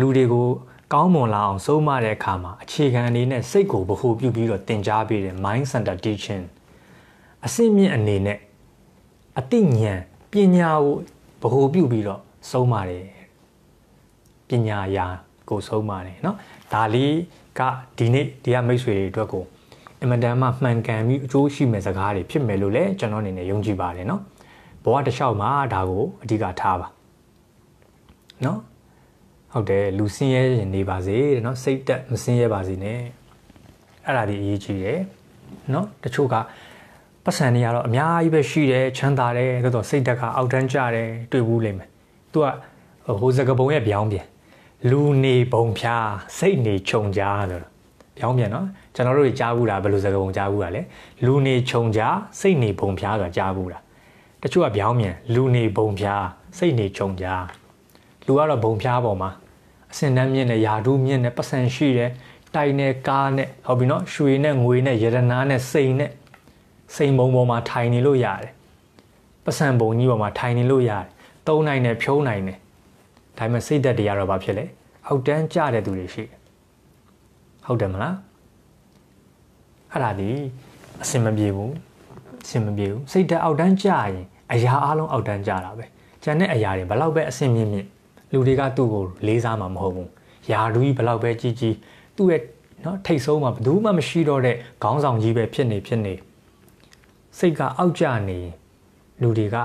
လူတွေကိုကောင်းမွန်လာအောင်ဆုံးမတဲ့အခါမှာအခြေခံအနေနဲ့စိတ်ကိုဗဟုပြုပြီးတော့သင်ကြားပေးတယ် mind center teaching အစစ်မြင့်အနေနဲ့အတိညာပညာကိုဗဟုပြုပြီးတော့ဆုံးပါတယ်ပညာရာကိုဆုံးပါတယ်เนาะဒါလေးကဒီနေ့ဒီကမိတ်ဆွေတွေအတွက်ကိုအင်မတန်မှမှန်ကန်ပြီးအကျိုးရှိမဲ့စကားတွေဖြစ်မယ်လို့လည်းကျွန်တော်အနေနဲ့ယုံကြည်ပါတယ်เนาะဘဝတစ်လျှောက်မှာဒါကိုအဓိကထားပါ နော်ဟုတ်တယ်လူဆင်းရဲနေပါစေတဲ့နော်စိတ်တက်မဆင်းရဲပါစေနဲ့အဲ့ဒါဒီအရေးကြီးတယ်နော်တချို့ကပတ်စံတွေကတော့အများကြီးပဲရှိတယ်ချမ်းသာတယ်သို့တော့စိတ်တက်ကအောက်တန်းကျတယ်တွေ့ဘူးလိမ့်မယ်သူကဟိုစကပုံရဲ့ပြောင်းပြန်လူနေပုံဖြာစိတ်နေခြုံကြလို့ပြောင်းပြန်နော်ကျွန်တော်တို့ကြားဘူးလားဘယ်လိုစကပုံကြားဘူးလားလဲလူနေခြုံကြစိတ်နေပုံဖြာဆိုတာကြားဘူးလားတချို့ကပြောင်းပြန်လူနေပုံဖြာစိတ်နေခြုံကြ လူကတော့ဘုံဖြားပေါ်မှာအစင်တန်းမြင့်နဲ့ယာဒူးမြင့်နဲ့ပတ်စံရှိတယ်တိုင်နဲ့ကားနဲ့ဟုတ်ပြီနော်ရွှေနဲ့ငွေနဲ့ရတနာနဲ့စိန်နဲ့စိန်ဘုံပေါ်မှာထိုင်နေလို့ရတယ်ပတ်စံဘုံကြီးပေါ်မှာထိုင်နေလို့ရတယ်သုံးနိုင်တယ်ဖြုံးနိုင်တယ်ဒါပေမဲ့စိတ်သက်တရားတော့ဘာဖြစ်လဲအောက်တန်းကြတဲ့သူတွေရှိတယ်ဟုတ်တယ်မလားအဲ့ဒါဒီအစင်မပြေဘူးအစင်မပြေဘူးစိတ်သက်အောက်တန်းကြရင်အရာအလုံးအောက်တန်းကြတာပဲကျန်တဲ့အရာတွေဘလောက်ပဲအစင်မြင့်မြင့် လူတွေကသူ့ကိုလေးစားမှာမဟုတ်ဘူးယာဒူကြီးဘလောက်ပဲကြီးကြီးသူ့ရဲ့နော်ထိတ်ဆုံးမှာဘယ်သူမှမရှိတော့တဲ့ခေါင်းဆောင်ကြီးပဲဖြစ်နေဖြစ်နေစိတ်ကအောက်ကျနေလူတွေက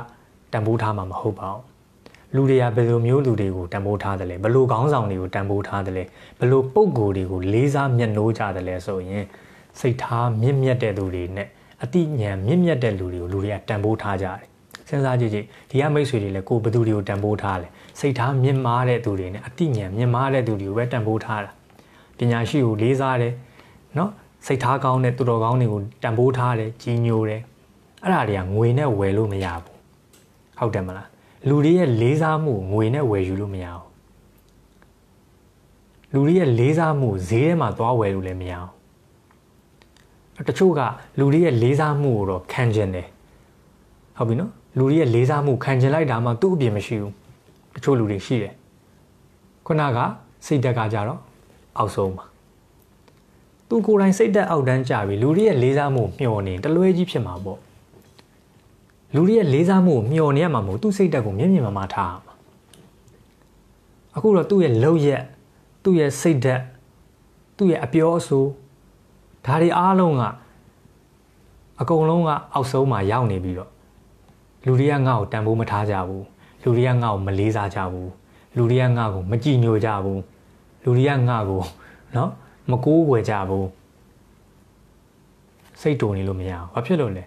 တန်ဖိုးထားမှာမဟုတ်ပါဘူးလူတွေကဘယ်လိုမျိုးလူတွေကိုတန်ဖိုးထားတယ်လဲဘယ်လိုခေါင်းဆောင်တွေကိုတန်ဖိုးထားတယ်လဲဘယ်လိုပုံကိုယ်တွေကိုလေးစားမျက်နှိုးကြတယ်လဲဆိုရင်စိတ်ထားမြင့်မြတ်တဲ့သူတွေနဲ့အတိညာဉ်မြင့်မြတ်တဲ့လူတွေကိုလူတွေကတန်ဖိုးထားကြတယ်စဉ်းစားကြည့်ကြည့်ဒီကမိတ်ဆွေတွေလည်းကိုဘယ်သူတွေကိုတန်ဖိုးထားလဲ စိတ်ထားမြင့်မားတဲ့သူတွေနဲ့အတိညာဉ်မြင့်မားတဲ့သူတွေကိုပဲတန်ဖိုးထားတာပညာရှိကိုလေးစားတယ်နော်စိတ်ထားကောင်းတဲ့သူတော်ကောင်းတွေကိုတန်ဖိုးထားတယ်ကြီးညိုတယ်အဲ့ဒါတွေကငွေနဲ့ဝယ်လို့မရဘူးဟုတ်တယ်မလားလူတွေရဲ့လေးစားမှုငွေနဲ့ဝယ်ယူလို့မရဘူးလူတွေရဲ့လေးစားမှုဈေးထဲမှာသွားဝယ်လို့လည်းမရဘူးတချို့ကလူတွေရဲ့လေးစားမှုကိုတော့ခံကျင်တယ်ဟုတ်ပြီနော်လူတွေရဲ့လေးစားမှုခံကျင်လိုက်တာမှသူ့အပြင်မရှိဘူး တချို့လူတွေရှိတယ်ခုနကစိတ်တက်ကကြတော့အောက်ဆုံးပါသူကိုယ်တိုင်စိတ်တက်အောက်တန်းကြပြီလူတွေရဲ့လေးစားမှုမျှော်နေတလွဲကြီးဖြစ်မှာပေါ့လူတွေရဲ့လေးစားမှုကိုမျှော်နေရမှာမဟုတ်သူ့စိတ်ဓာတ်ကိုမြင့်မြင့်မားမားထားရမှာအခုတော့သူ့ရဲ့လုံရက်သူ့ရဲ့စိတ်ဓာတ်သူ့ရဲ့အပြောအဆိုဒါတွေအားလုံးကအကုန်လုံးကအောက်ဆုံးမှာရောက်နေပြီးတော့လူတွေကငါ့ကိုတန်ဖိုးမထားကြဘူး လူတွေကငါ့ကိုမလေးစားကြဘူးလူတွေကငါ့ကိုမကြည်ညိုကြဘူးလူတွေကငါ့ကိုနော်မကိုးကွယ်ကြဘူးစိတ်တူနေလို့မရဘူးဘာဖြစ်လို့လဲ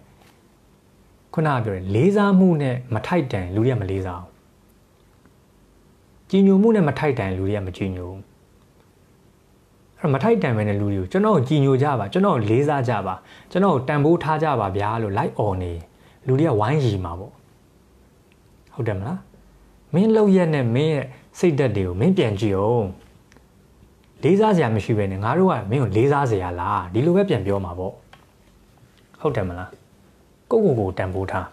ခုနကပြောတယ်လေးစားမှုနဲ့မထိုက်တန်လူတွေကမလေးစားဘူးကြည်ညိုမှုနဲ့မထိုက်တန်လူတွေကမကြည်ညိုဘူးအဲ့မထိုက်တန်ပဲတဲ့လူတွေကိုကျွန်တော်ကိုကြည်ညိုကြပါကျွန်တော်ကိုလေးစားကြပါကျွန်တော်ကိုတန်ဖိုးထားကြပါဗျာလို့လိုက်អော်နေလူတွေကဝိုင်းရီမှာပေါ့ ဟုတ်တယ်မလားမင်းလောက်ရက်နဲ့မင်းရဲ့စိတ်ဓာတ်တွေကိုမင်းပြန်ကြည့်အောင်လေးစားစရာမရှိပဲနဲ့ငါတို့ကမင်းကိုလေးစားစရာလားဒီလိုပဲပြန်ပြောမှာပေါ့ဟုတ်တယ်မလားကိုကိုကိုတန်ဖိုးထား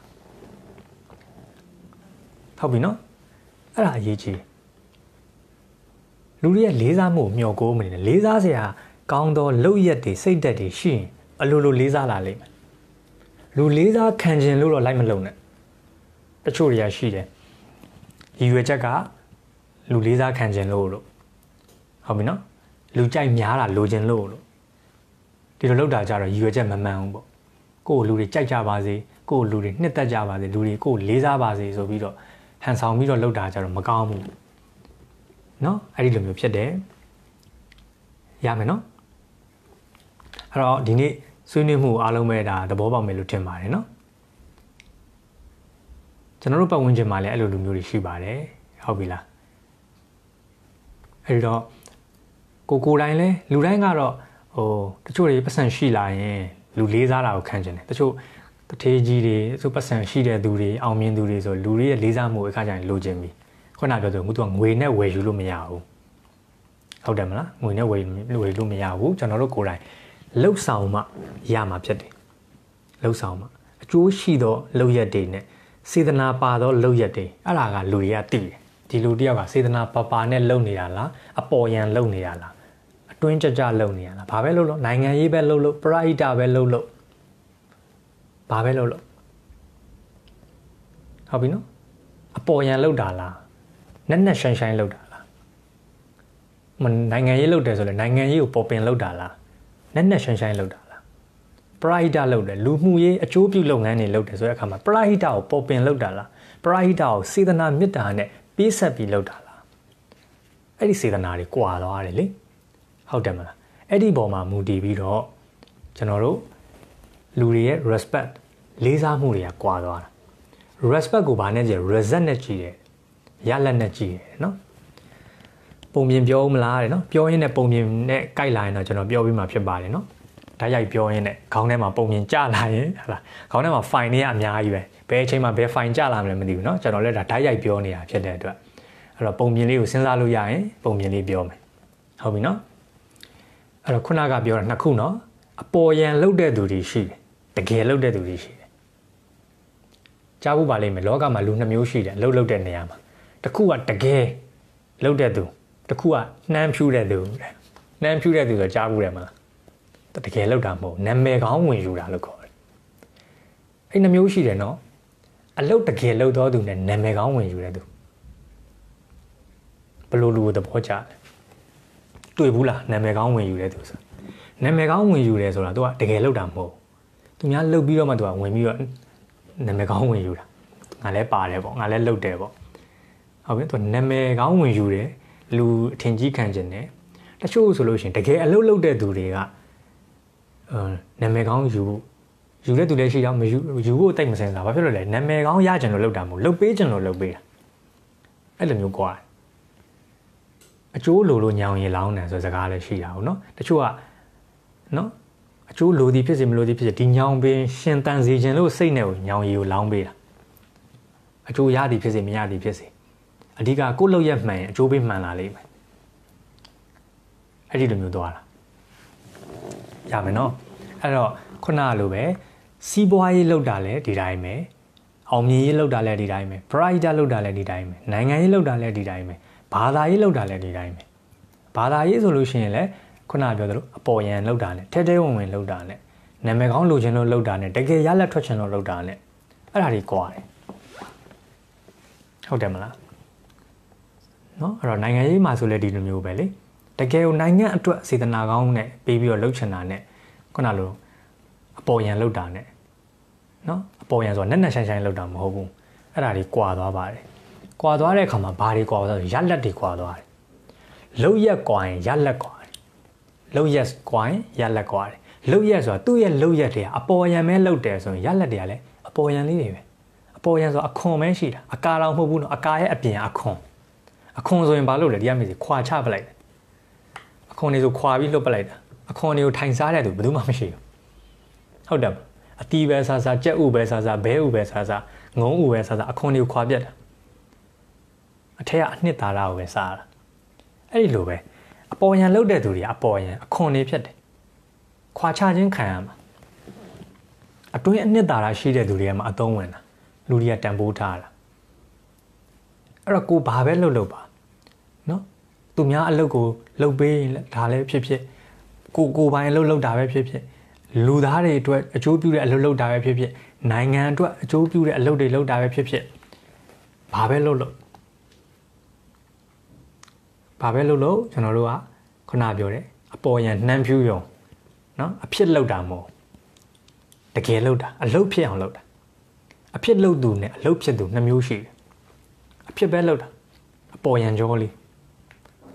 ဟုတ်ပြီနော်အဲ့ဒါအရေးကြီးလူတွေရဲ့လေးစားမှုမျှော်ကိုးမနေနဲ့လေးစားစရာကောင်းသောလှုပ်ရက်တွေစိတ်ဓာတ်တွေရှိရင်အလိုလိုလေးစားလာလိမ့်မယ်လူလေးစားခံခြင်းလို့တော့လိုက်မလုံနဲ့ တချို့တွေကရှိတယ်ရည်ရွယ်ချက်ကလူလေးစားခံခြင်းလို့လို့ဟုတ်ပြီနော်လူကြိုက်များတာလိုချင်လို့လို့ဒီလိုလောက်တာကြတော့ရည်ရွယ်ချက်မမှန်ဘူးပေါ့ကိုယ်လူတွေကြိုက်ကြပါစေကိုယ်လူတွေနှစ်သက်ကြပါစေလူတွေကိုယ်လေးစားပါစေဆိုပြီးတော့ဟန်ဆောင်ပြီးတော့လောက်တာကြတော့မကောင်းဘူးเนาะအဲ့ဒီလိုမျိုးဖြစ်တယ်ရမယ်เนาะအဲ့တော့ဒီနေ့ဆွေးနွေးမှုအားလုံးပဲဒါသဘောပေါက်မယ်လို့ထင်ပါတယ်เนาะ ကျွန်တော်တို့ပတ်ဝန်းကျင်မှာလည်းအဲ့လိုလူမျိုးတွေရှိပါတယ်ဟုတ်ပြီလားအဲ့တော့ကိုကိုတိုင်းလဲလူတိုင်းကတော့ဟိုတချို့တွေပတ်စံရှိလာရင်လူလေးစားတာကိုခံကျင်တယ်တချို့တထေးကြီးတွေသူပတ်စံရှိတဲ့သူတွေအောင်မြင်သူတွေဆိုလူတွေရဲ့လေးစားမှုအခါကျရင်လိုချင်ပြီခုနပြောဆိုသူကငွေနဲ့ဝယ်ယူလို့မရဘူးဟုတ်တယ်မလားငွေနဲ့ဝယ်ဝယ်လို့မရဘူးကျွန်တော်တို့ကိုယ်တိုင်လှုပ်ဆောင်မှရမှာဖြစ်တယ်လှုပ်ဆောင်မှအကျိုးရှိသောလှုပ်ရက်တွေနဲ့ စေတနာပါသောလှုပ်ရက်တွေအဲ့ဒါကလူတွေကသိတယ်ဒီလူတယောက်ကစေတနာပါပါနဲ့လှုပ်နေတာလားအပေါ်ယံလှုပ်နေတာလားအတွင်းကြကြလှုပ်နေရလားဘာပဲလှုပ်လို့နိုင်ငံရေးပဲလှုပ်လို့ပရိုက်တာပဲလှုပ်လို့ဘာပဲလှုပ်လို့ဟုတ်ပြီနော်အပေါ်ယံလှုပ်တာလားနက်နက်ရှိုင်းရှိုင်းလှုပ်တာလားမနိုင်ငံရေးလှုပ်တယ်ဆိုလဲနိုင်ငံရေးကိုပေါ်ပင်လှုပ်တာလားနက်နက်ရှိုင်းရှိုင်းလှုပ်တာလား ပရိုက်တာလှုပ်တယ်လူမှုရေးအကျိုးပြုလုပ်ငန်းတွေလှုပ်တယ်ဆိုတဲ့အခါမှာပရိုက်တာကိုပေါ်ပင်လှုပ်တာလားပရိုက်တာကိုစေတနာမေတ္တာနဲ့ပေးဆက်ပြီးလှုပ်တာလားအဲ့ဒီစေတနာတွေကွာသွားတယ်လေဟုတ်တယ်မလားအဲ့ဒီပေါ်မှာမူတည်ပြီးတော့ကျွန်တော်တို့လူတွေရဲ့ respect လေးစားမှုတွေကကွာသွားတာ respect ကိုဗာနဲ့ကြည့် resent နဲ့ကြည့်တယ်ရလက်နဲ့ကြည့်တယ်နော်ပုံပြင်ပြောမလားတဲ့နော်ပြောရင်းနဲ့ပုံပြင်နဲ့ကြိုက်လာရင်တော့ကျွန်တော်ပြောပြီးမှဖြစ်ပါတယ်နော် ဓာတ်ရိုက်ပြောရင်းနဲ့ခေါင်းထဲမှာပုံပြင်ကြလာရင်ဟလာခေါင်းထဲမှာ file တွေကအများကြီးပဲဘယ်အချိန်မှာဘယ် file ကြလာမလဲမသိဘူးเนาะကျွန်တော်လည်းဒါဓာတ်ရိုက်ပြောနေတာဖြစ်တဲ့အတွက်အဲ့တော့ပုံပြင်လေးကိုစဉ်းစားလို့ရရင်ပုံပြင်လေးပြောမယ်ဟုတ်ပြီเนาะအဲ့တော့ခုနကပြောတာနှစ်ခုเนาะအပေါ်ယံလှုပ်တဲ့သူတွေရှိတယ်တကယ်လှုပ်တဲ့သူတွေရှိတယ်ကြားဖို့ပါလိမ့်မယ်လောကမှာလူနှမျိုးရှိတယ်လှုပ်လှုပ်တဲ့နေရာမှာတစ်ခုကတကယ်လှုပ်တဲ့သူတစ်ခုကနှမ်းဖြူတဲ့သူနှမ်းဖြူတဲ့သူဆိုကြားဘူးတယ်မလား တကယ်လှုပ်တာမဟုတ်နာမည်ကောင်းဝင်ယူတာလို့ခေါ်တယ်အဲ့နှမျိုးရှိတယ်နော်အလုတ်တကယ်လှုပ်တော်သူနဲ့နာမည်ကောင်းဝင်ယူတဲ့သူဘလို့လူကိုသဘောကျတယ်တွေ့ဘူးလားနာမည်ကောင်းဝင်ယူတဲ့သူဆိုနာမည်ကောင်းဝင်ယူတယ်ဆိုတာ तू ကတကယ်လှုပ်တာမဟုတ်သူများလှုပ်ပြီးတော့မှ तू ကဝင်ပြီးတော့နာမည်ကောင်းဝင်ယူတာငါလည်းပါတယ်ပေါ့ငါလည်းလှုပ်တယ်ပေါ့ဟုတ်ပြီသူနာမည်ကောင်းဝင်ယူတယ်လူအထင်ကြီးခံခြင်းတယ်တချို့ဆိုလို့ရှိရင်တကယ်အလုပ်လုပ်တဲ့သူတွေကအဲ နာမည်ကောင်းယူဖို့ယူတဲ့သူလည်းရှိတော့မယူယူဖို့တိတ်မစင်စားဘာဖြစ်လို့လဲနာမည်ကောင်းရကြင်လို့လုပ်တာမဟုတ်လုပ်ပေးကြင်လို့လုပ်ပေးတာအဲ့လိုမျိုးကွာအကျိုးလိုလိုညောင်ရင်လောင်းတယ်ဆိုစကားလည်းရှိတာဟုတ်နော်တချို့ကနော်အကျိုးလိုသည်ဖြစ်စေမလိုသည်ဖြစ်စေဒီညောင်ပင်ရှင်တန်စီခြင်းလို့စိတ်နဲ့ကိုညောင်ရည်ကိုလောင်းပေးတာအကျိုးရသည်ဖြစ်စေမရသည်ဖြစ်စေအဓိကကိုယ့်လောက်ရမှန်ရင်အကျိုးပေးမှန်လာလိမ့်မယ်အဲ့ဒီလိုမျိုးသွားတာ ရမယ်နော်အဲ့တော့ခုနလိုပဲစီးပွားရေးလောက်တာလည်းဒီတိုင်းပဲအောင်မြင်ရေးလောက်တာလည်းဒီတိုင်းပဲ brighter လောက်တာလည်းဒီတိုင်းပဲနိုင်ငံရေးလောက်တာလည်းဒီတိုင်းပဲဘာသာရေးလောက်တာလည်းဒီတိုင်းပဲဘာသာရေးဆိုလို့ရှိရင်လည်းခုနပြောသလိုအပေါ်ယံလောက်တာနဲ့ထဲထဲဝင်ဝင်လောက်တာနဲ့နာမည်ကောင်းလိုချင်လို့လောက်တာနဲ့တကယ်ရလက်ထွက်ချင်လို့လောက်တာနဲ့အဲ့ဒါတွေကွာတယ်ဟုတ်တယ်မလားနော်အဲ့တော့နိုင်ငံရေးမှာဆိုလဲဒီလိုမျိုးပဲလေ တကယ်ကိုနိုင်ငံအတွက်စေတနာကောင်းနဲ့ပြီးပြီးတော့လှုပ်ချင်တာနဲ့ခုနလိုအပေါ်ယံလှုပ်တာနဲ့နော်အပေါ်ယံဆိုတာနက်နက်ရှိုင်းရှိုင်းလှုပ်တာမဟုတ်ဘူးအဲ့ဒါတွေကွာသွားပါတယ်ကွာသွားတဲ့အခါမှာဘာတွေကွာသွားလဲရက်လက်တွေကွာသွားတယ်လှုပ်ရက်ကွာရင်ရက်လက်ကွာတယ်လှုပ်ရက်ကွာရင်ရက်လက်ကွာတယ်လှုပ်ရက်ဆိုတာသူ့ရဲ့လှုပ်ရက်တွေကအပေါ်ယံပဲလှုပ်တယ်ဆိုရင်ရက်လက်တွေကလည်းအပေါ်ယံလေးတွေပဲအပေါ်ယံဆိုအခွန်ပဲရှိတာအကာတော်မဟုတ်ဘူးနော်အကာရဲ့အပြင်အခွန်အခွန်ဆိုရင်ဘာလို့လဲဒီကမေးစီခွာချပလိုက်တယ်အ ခွန်တွေဆိုခွာပြီးလွတ်ပလိုက်တာအခွန်တွေကိုထိုင်စားတဲ့သူဘယ်သူမှမရှိဘူးဟုတ်တယ်အတီးပဲစားစားကြက်ဥပဲစားစားဘဲဥပဲစားစားငုံဥပဲစားစားအခွန်တွေကိုခွာပြတ်တာအထက်ကအနှစ်သာရကိုပဲစားတာအဲ့ဒီလိုပဲအပေါ်ယံလှုပ်တဲ့သူတွေကအပေါ်ယံအခွန်တွေဖြစ်တယ်ခွာချခြင်းခံရမှာအတွင်းအနှစ်သာရရှိတဲ့သူတွေကမှအသုံးဝင်တာလူတွေကတန်ဖိုးထားတာအဲ့တော့ကိုဘာပဲလှုပ်လှုပ်ပါနော်သူများအလုပ်ကိုလှုပ်ပေးဒါလည်းဖြစ်ဖြစ်ကိုကိုပိုင်းအလုပ်လုပ်တာပဲဖြစ်ဖြစ်လူသားတွေအတွက်အကျိုးပြုတဲ့အလုပ်လုပ်တာပဲဖြစ်ဖြစ်နိုင်ငံအတွက်အကျိုးပြုတဲ့အလုပ်တွေလုပ်တာပဲဖြစ်ဖြစ်ဘာပဲလုပ်လို့ဘာပဲလုပ်လို့ကျွန်တော်တို့ကခုနပြောတယ်အပေါ်ယံနှမ်းဖြူးယုံနော်အဖြစ်လုပ်တာမဟုတ်တကယ်လုပ်တာအလုပ်ဖြစ်အောင်လုပ်တာအဖြစ်လုပ်သူနဲ့အလုပ်ဖြစ်သူနှစ်မျိုးရှိတယ်အဖြစ်ပဲလုပ်တာအပေါ်ယံကြောလေး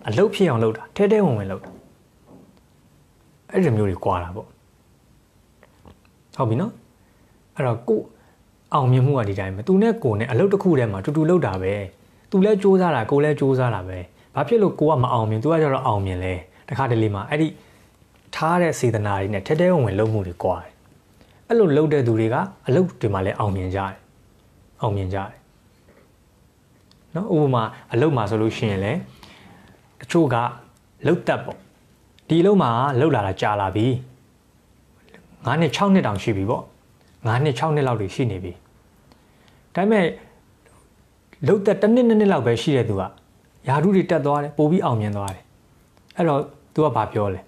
အလုပ်ဖြစ်အောင်လုပ်တာထဲထဲဝင်ဝင်လုပ်တာအဲ့ဒီမျိုးတွေကွာတာပေါ့ဟုတ်ပြီနော်အဲ့တော့ကိုအောင်မြင်မှုကဒီတိုင်းပဲသူနဲ့ကိုနဲ့အလုပ်တစ်ခုတည်းမှာတူတူလုပ်တာပဲသူလည်းစူးစမ်းတာကိုလည်းစူးစမ်းတာပဲဘာဖြစ်လို့ကိုကမအောင်မြင်သူကကျတော့အောင်မြင်လဲတခါတလေမှာအဲ့ဒီထားတဲ့စေတနာတွေနဲ့ထဲထဲဝင်ဝင်လုပ်မှုတွေကွာတယ်အဲ့လိုလုပ်တဲ့သူတွေကအလုပ်တွေမှာလည်းအောင်မြင်ကြတယ်အောင်မြင်ကြတယ်နော်ဥပမာအလုပ်မှာဆိုလို့ရှိရင်လည်း တချို့ကလှုပ်တက်ပေါ့ဒီလုံးမှာလှုပ်လာတာကြာလာပြီ9နှစ်6နှစ်တောင်ရှိပြီပေါ့9နှစ်6နှစ်လောက်တွေရှိနေပြီဒါပေမဲ့လှုပ်တက်တစ်နှစ်နှစ်နှစ်လောက်ပဲရှိတဲ့သူကယာရုတွေတက်သွားတယ်ပိုပြီးအောင်မြင်သွားတယ်အဲ့တော့သူကဘာပြောလဲ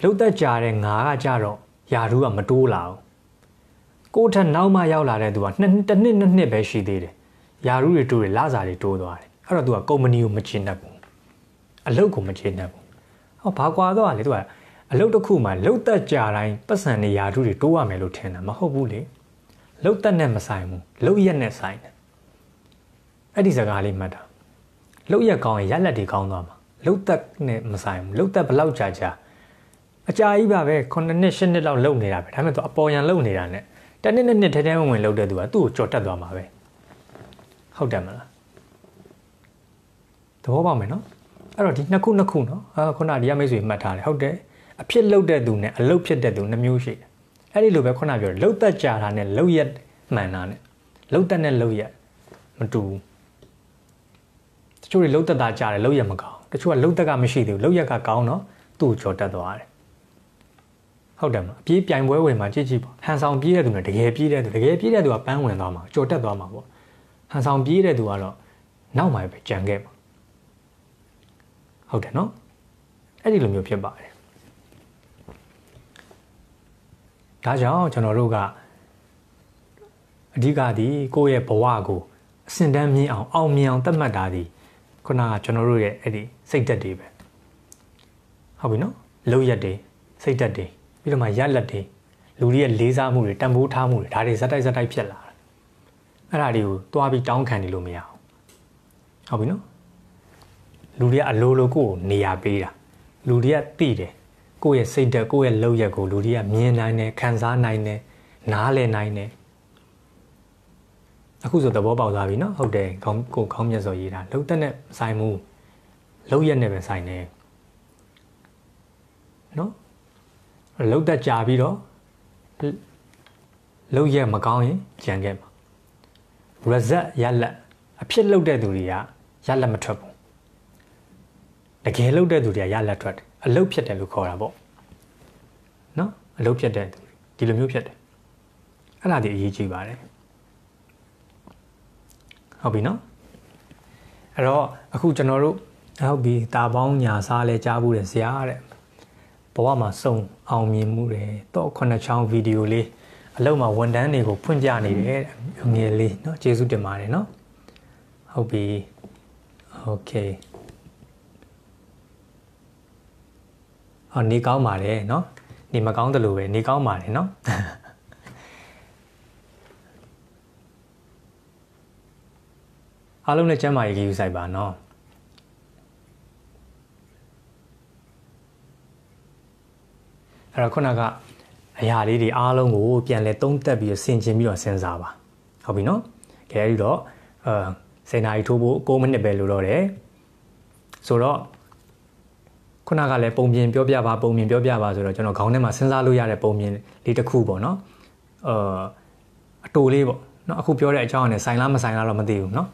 လှုပ်တက်ကြာတဲ့ငါကကြတော့ယာရုကမတိုးလာဘူးကိုယ့်ထက်နောက်မှရောက်လာတဲ့သူကနှစ်တစ်နှစ်နှစ်နှစ်ပဲရှိသေးတယ်ယာရုတွေတိုးတယ်လစာတွေတိုးသွားတယ်အဲ့တော့သူကကုမ္ပဏီကိုမချင်တတ်ဘူး အလုပ်ကိုမချင်တတ်ဘူးဟောဘာကွာတော့လေသူကအလုပ်တစ်ခုမှာလှုပ်သက်ကြတိုင်းပတ်စံနေယာထုတွေတိုးရမယ်လို့ထင်တာမဟုတ်ဘူးလေလှုပ်သက်နဲ့မဆိုင်ဘူးလှုပ်ရက်နဲ့ဆိုင်တယ်အဲ့ဒီစကားလေးမှတ်တာလှုပ်ရက်ကောင်းရင်ရက်လက်တွေကောင်းသွားမှာလှုပ်သက်နဲ့မဆိုင်ဘူးလှုပ်သက်ဘလောက်ကြာကြာအကြာကြီးပါပဲ9နှစ်10နှစ်လောက်လှုပ်နေတာပဲဒါပေမဲ့သူအပေါ်ယံလှုပ်နေတာ ਨੇ တနှစ်နှစ်နှစ်ထဲထဲဝင်ဝင်လှုပ်တဲ့သူကသူ့ကိုကြော်တက်သွားမှာပဲဟုတ်တယ်မလားသဘောပေါက်မယ်နော် အဲ့တော့ဒီနှစ်ခုနှစ်ခုနော်အာခုနဒီကမိတ်ဆွေမှတ်ထားတယ်ဟုတ်တယ်အဖြစ်လှုပ်တဲ့သူနဲ့အလုတ်ဖြစ်တဲ့သူနှမျိုးရှိတယ်အဲ့ဒီလိုပဲခုနပြောလှုပ်သက်ကြတာနဲ့လှုပ်ရက်မှန်တာနဲ့လှုပ်သက်နဲ့လှုပ်ရက်မတူဘူးတချို့တွေလှုပ်သက်တာကြားတယ်လှုပ်ရက်မကောင်းတချို့ကလှုပ်သက်ကမရှိသေးဘူးလှုပ်ရက်ကကောင်းတော့သူ့ကိုကြော်တက်သွားတယ်ဟုတ်တယ်မလားအပြေးပြိုင်ပွဲဝင်မှာကြည့်ကြည့်ပေါ့ဟန်ဆောင်ပြေးတဲ့သူနဲ့တကယ်ပြေးတဲ့သူတကယ်ပြေးတဲ့သူကပန်းဝင်သွားမှာကြော်တက်သွားမှာပေါ့ဟန်ဆောင်ပြေးတဲ့သူကတော့နောက်မှပဲကြံခဲ့မှာ ဟုတ်တယ်နော်အဲ့ဒီလိုမျိုးဖြစ်ပါတယ်ဒါကြောင့်ကျွန်တော်တို့ကအဓိကဒီကိုယ့်ရဲ့ဘဝကိုအစင်တန်းမြင်အောင်အောင်မြင်အောင်သတ်မှတ်တာဒီခုနကကျွန်တော်တို့ရဲ့အဲ့ဒီစိတ်ဓာတ်တွေပဲဟုတ်ပြီနော်လောက်ရက်တွေစိတ်ဓာတ်တွေပြီးတော့မှရက်လက်တွေလူတွေရဲ့လေးစားမှုတွေတန်ဖိုးထားမှုတွေဒါတွေဇက်တိုက်ဇက်တိုက်ဖြစ်လာတာအဲ့ဒါတွေကိုတွားပြီးတောင်းခံနေလို့မရအောင်ဟုတ်ပြီနော် လူတွေကအလိုလိုကိုယ်နေရာပေးတာလူတွေကသိတယ်ကိုယ့်ရဲ့စိတ်ဓာတ်ကိုယ့်ရဲ့လောက်ရက်ကိုလူတွေကမြင်နိုင်တယ်ခံစားနိုင်တယ်နားလည်နိုင်တယ်အခုဆိုသဘောပေါက်သွားပြီနော်ဟုတ်တယ်ခေါင်းကိုခေါင်းမျက်စောရေးတာလှုပ်သက်နဲ့ဆိုင်မှုလှုပ်ရက်နဲ့ပဲဆိုင်တယ်နော်လှုပ်သက်ကြာပြီးတော့လှုပ်ရက်မကောင်းရင်ကြံခဲ့မှာ result ရလက်အဖြစ်လှုပ်တဲ့သူတွေကရလက်မထွက်ဘူး တကယ်လှုပ်တဲ့သူတွေကရလက်ထွက်တယ်အလုတ်ဖြစ်တယ်လို့ခေါ်တာပေါ့နော်အလုတ်ဖြစ်တဲ့သူဒီလိုမျိုးဖြစ်တယ်အဲ့ဒါဒီအရေးကြီးပါတယ်ဟုတ်ပြီနော်အဲ့တော့အခုကျွန်တော်တို့ဟုတ်ပြီတာပေါင်းညာစားလဲကြားဘူးတယ်ဆရာတဲ့ဘဝမှာစုံအောင်မြင်မှုတယ်တော့ခုနှစ်ချောင်းဗီဒီယိုလေးအ အလုံးမှာဝန်တန်းတွေကိုဖွင့်ပြနေတယ်ငယ်လေးเนาะကျေးဇူးတင်ပါတယ်เนาะဟုတ်ပြီโอเค အော်နေကောင်းပါတယ်เนาะနေမကောင်းတယ်လို့ပဲနေကောင်းပါတယ်เนาะအားလုံးနဲ့ကျမ်းမာရေးကြီးယူဆိုင်ပါเนาะအဲ့တော့ခုနကအရာလေးတွေအားလုံးကိုပြန်လဲသုံးသက်ပြီးဆင်ခြင်ပြီးတော့စဉ်းစားပါဟုတ်ပြီနော်ကဲအဲ့တော့အဲစင်နာရီထိုးဖို့6မိနစ်ပဲလိုတော့တယ်ဆိုတော့ ခုနကလည်းပုံပြင်ပြောပြပါပုံပြင်ပြောပြပါဆိုတော့ကျွန်တော်ခေါင်းထဲမှာစဉ်းစားလို့ရတဲ့ပုံပြင်လေးတစ်ခုပေါ့နော်အာအတူလေးပေါ့နော်အခုပြောတဲ့အကြောင်းနဲ့ဆိုင်လားမဆိုင်လားတော့မသိဘူးနော်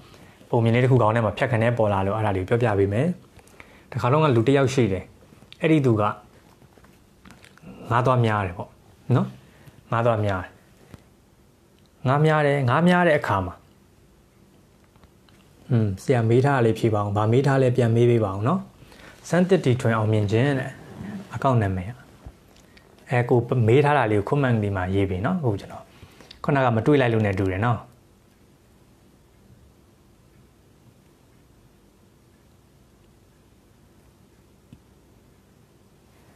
ပုံပြင်လေးတစ်ခုခေါင်းထဲမှာဖြတ်ခနဲပေါ်လာလို့အဲ့ဒါလေးပြောပြပေးမယ်တခါတော့ကလူတစ်ယောက်ရှိတယ်အဲ့ဒီသူကငားသွားများတယ်ပေါ့နော်ငားသွားများတယ်ငားများတယ်ငားများတဲ့အခါမှာอืมဆရာမေးထားလေးဖြေပါအောင်ဗာမေးထားလဲပြန်မေးပေးပါအောင်နော် စမ်းတစ်တီထွင်အောင်မြင်ခြင်းတဲ့အကောင့်နာမည်အဲကိုမေးထားတာလေးကို comment ဒီမှာရေးပြီနော်ဟုတ်ကျွန်တော်ခုနကမတွေးလိုက်လို့ ਨੇ တူတယ်နော်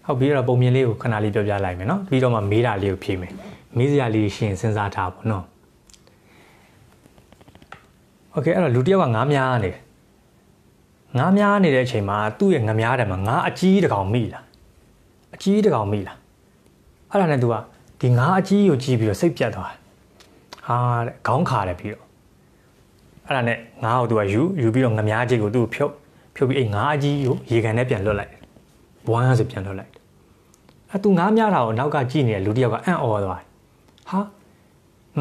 ဟုတ်ပြီးတော့ပုံမြင်လေးကိုခဏလေးပြောပြလိုက်မယ်နော်ပြီးတော့မှမေးတာလေးကိုဖြေမယ်မေးစရာလေးရှင်စဉ်းစားထားပါနော်โอเคအဲ့တော့လူတစ်ယောက်ကငားများနေတယ် ငားများနေတဲ့အချိန်မှာသူ့ရဲ့ငများတယ်မှာငားအကြီးတကောင်မိလားအကြီးတကောင်မိလားအဲ့ဒါနဲ့ तू ကဒီငားအကြီးကိုကြည့်ပြီးတော့စိတ်ပြတ်သွားဟာတဲ့ခေါင်းခါတယ်ပြီးတော့အဲ့ဒါနဲ့ငားကို तू ကယူယူပြီးတော့ငများကြီးကိုသူ့ကိုဖြုတ်ဖြုတ်ပြီးအဲ့ငားအကြီးကိုရေကန်နဲ့ပြန်လွတ်လိုက်ဘွားဆိုပြန်လွတ်လိုက်အဲသူငားများတာကိုနောက်ကကြည့်နေတဲ့လူတစ်ယောက်ကအံ့ဩသွားတယ်ဟာ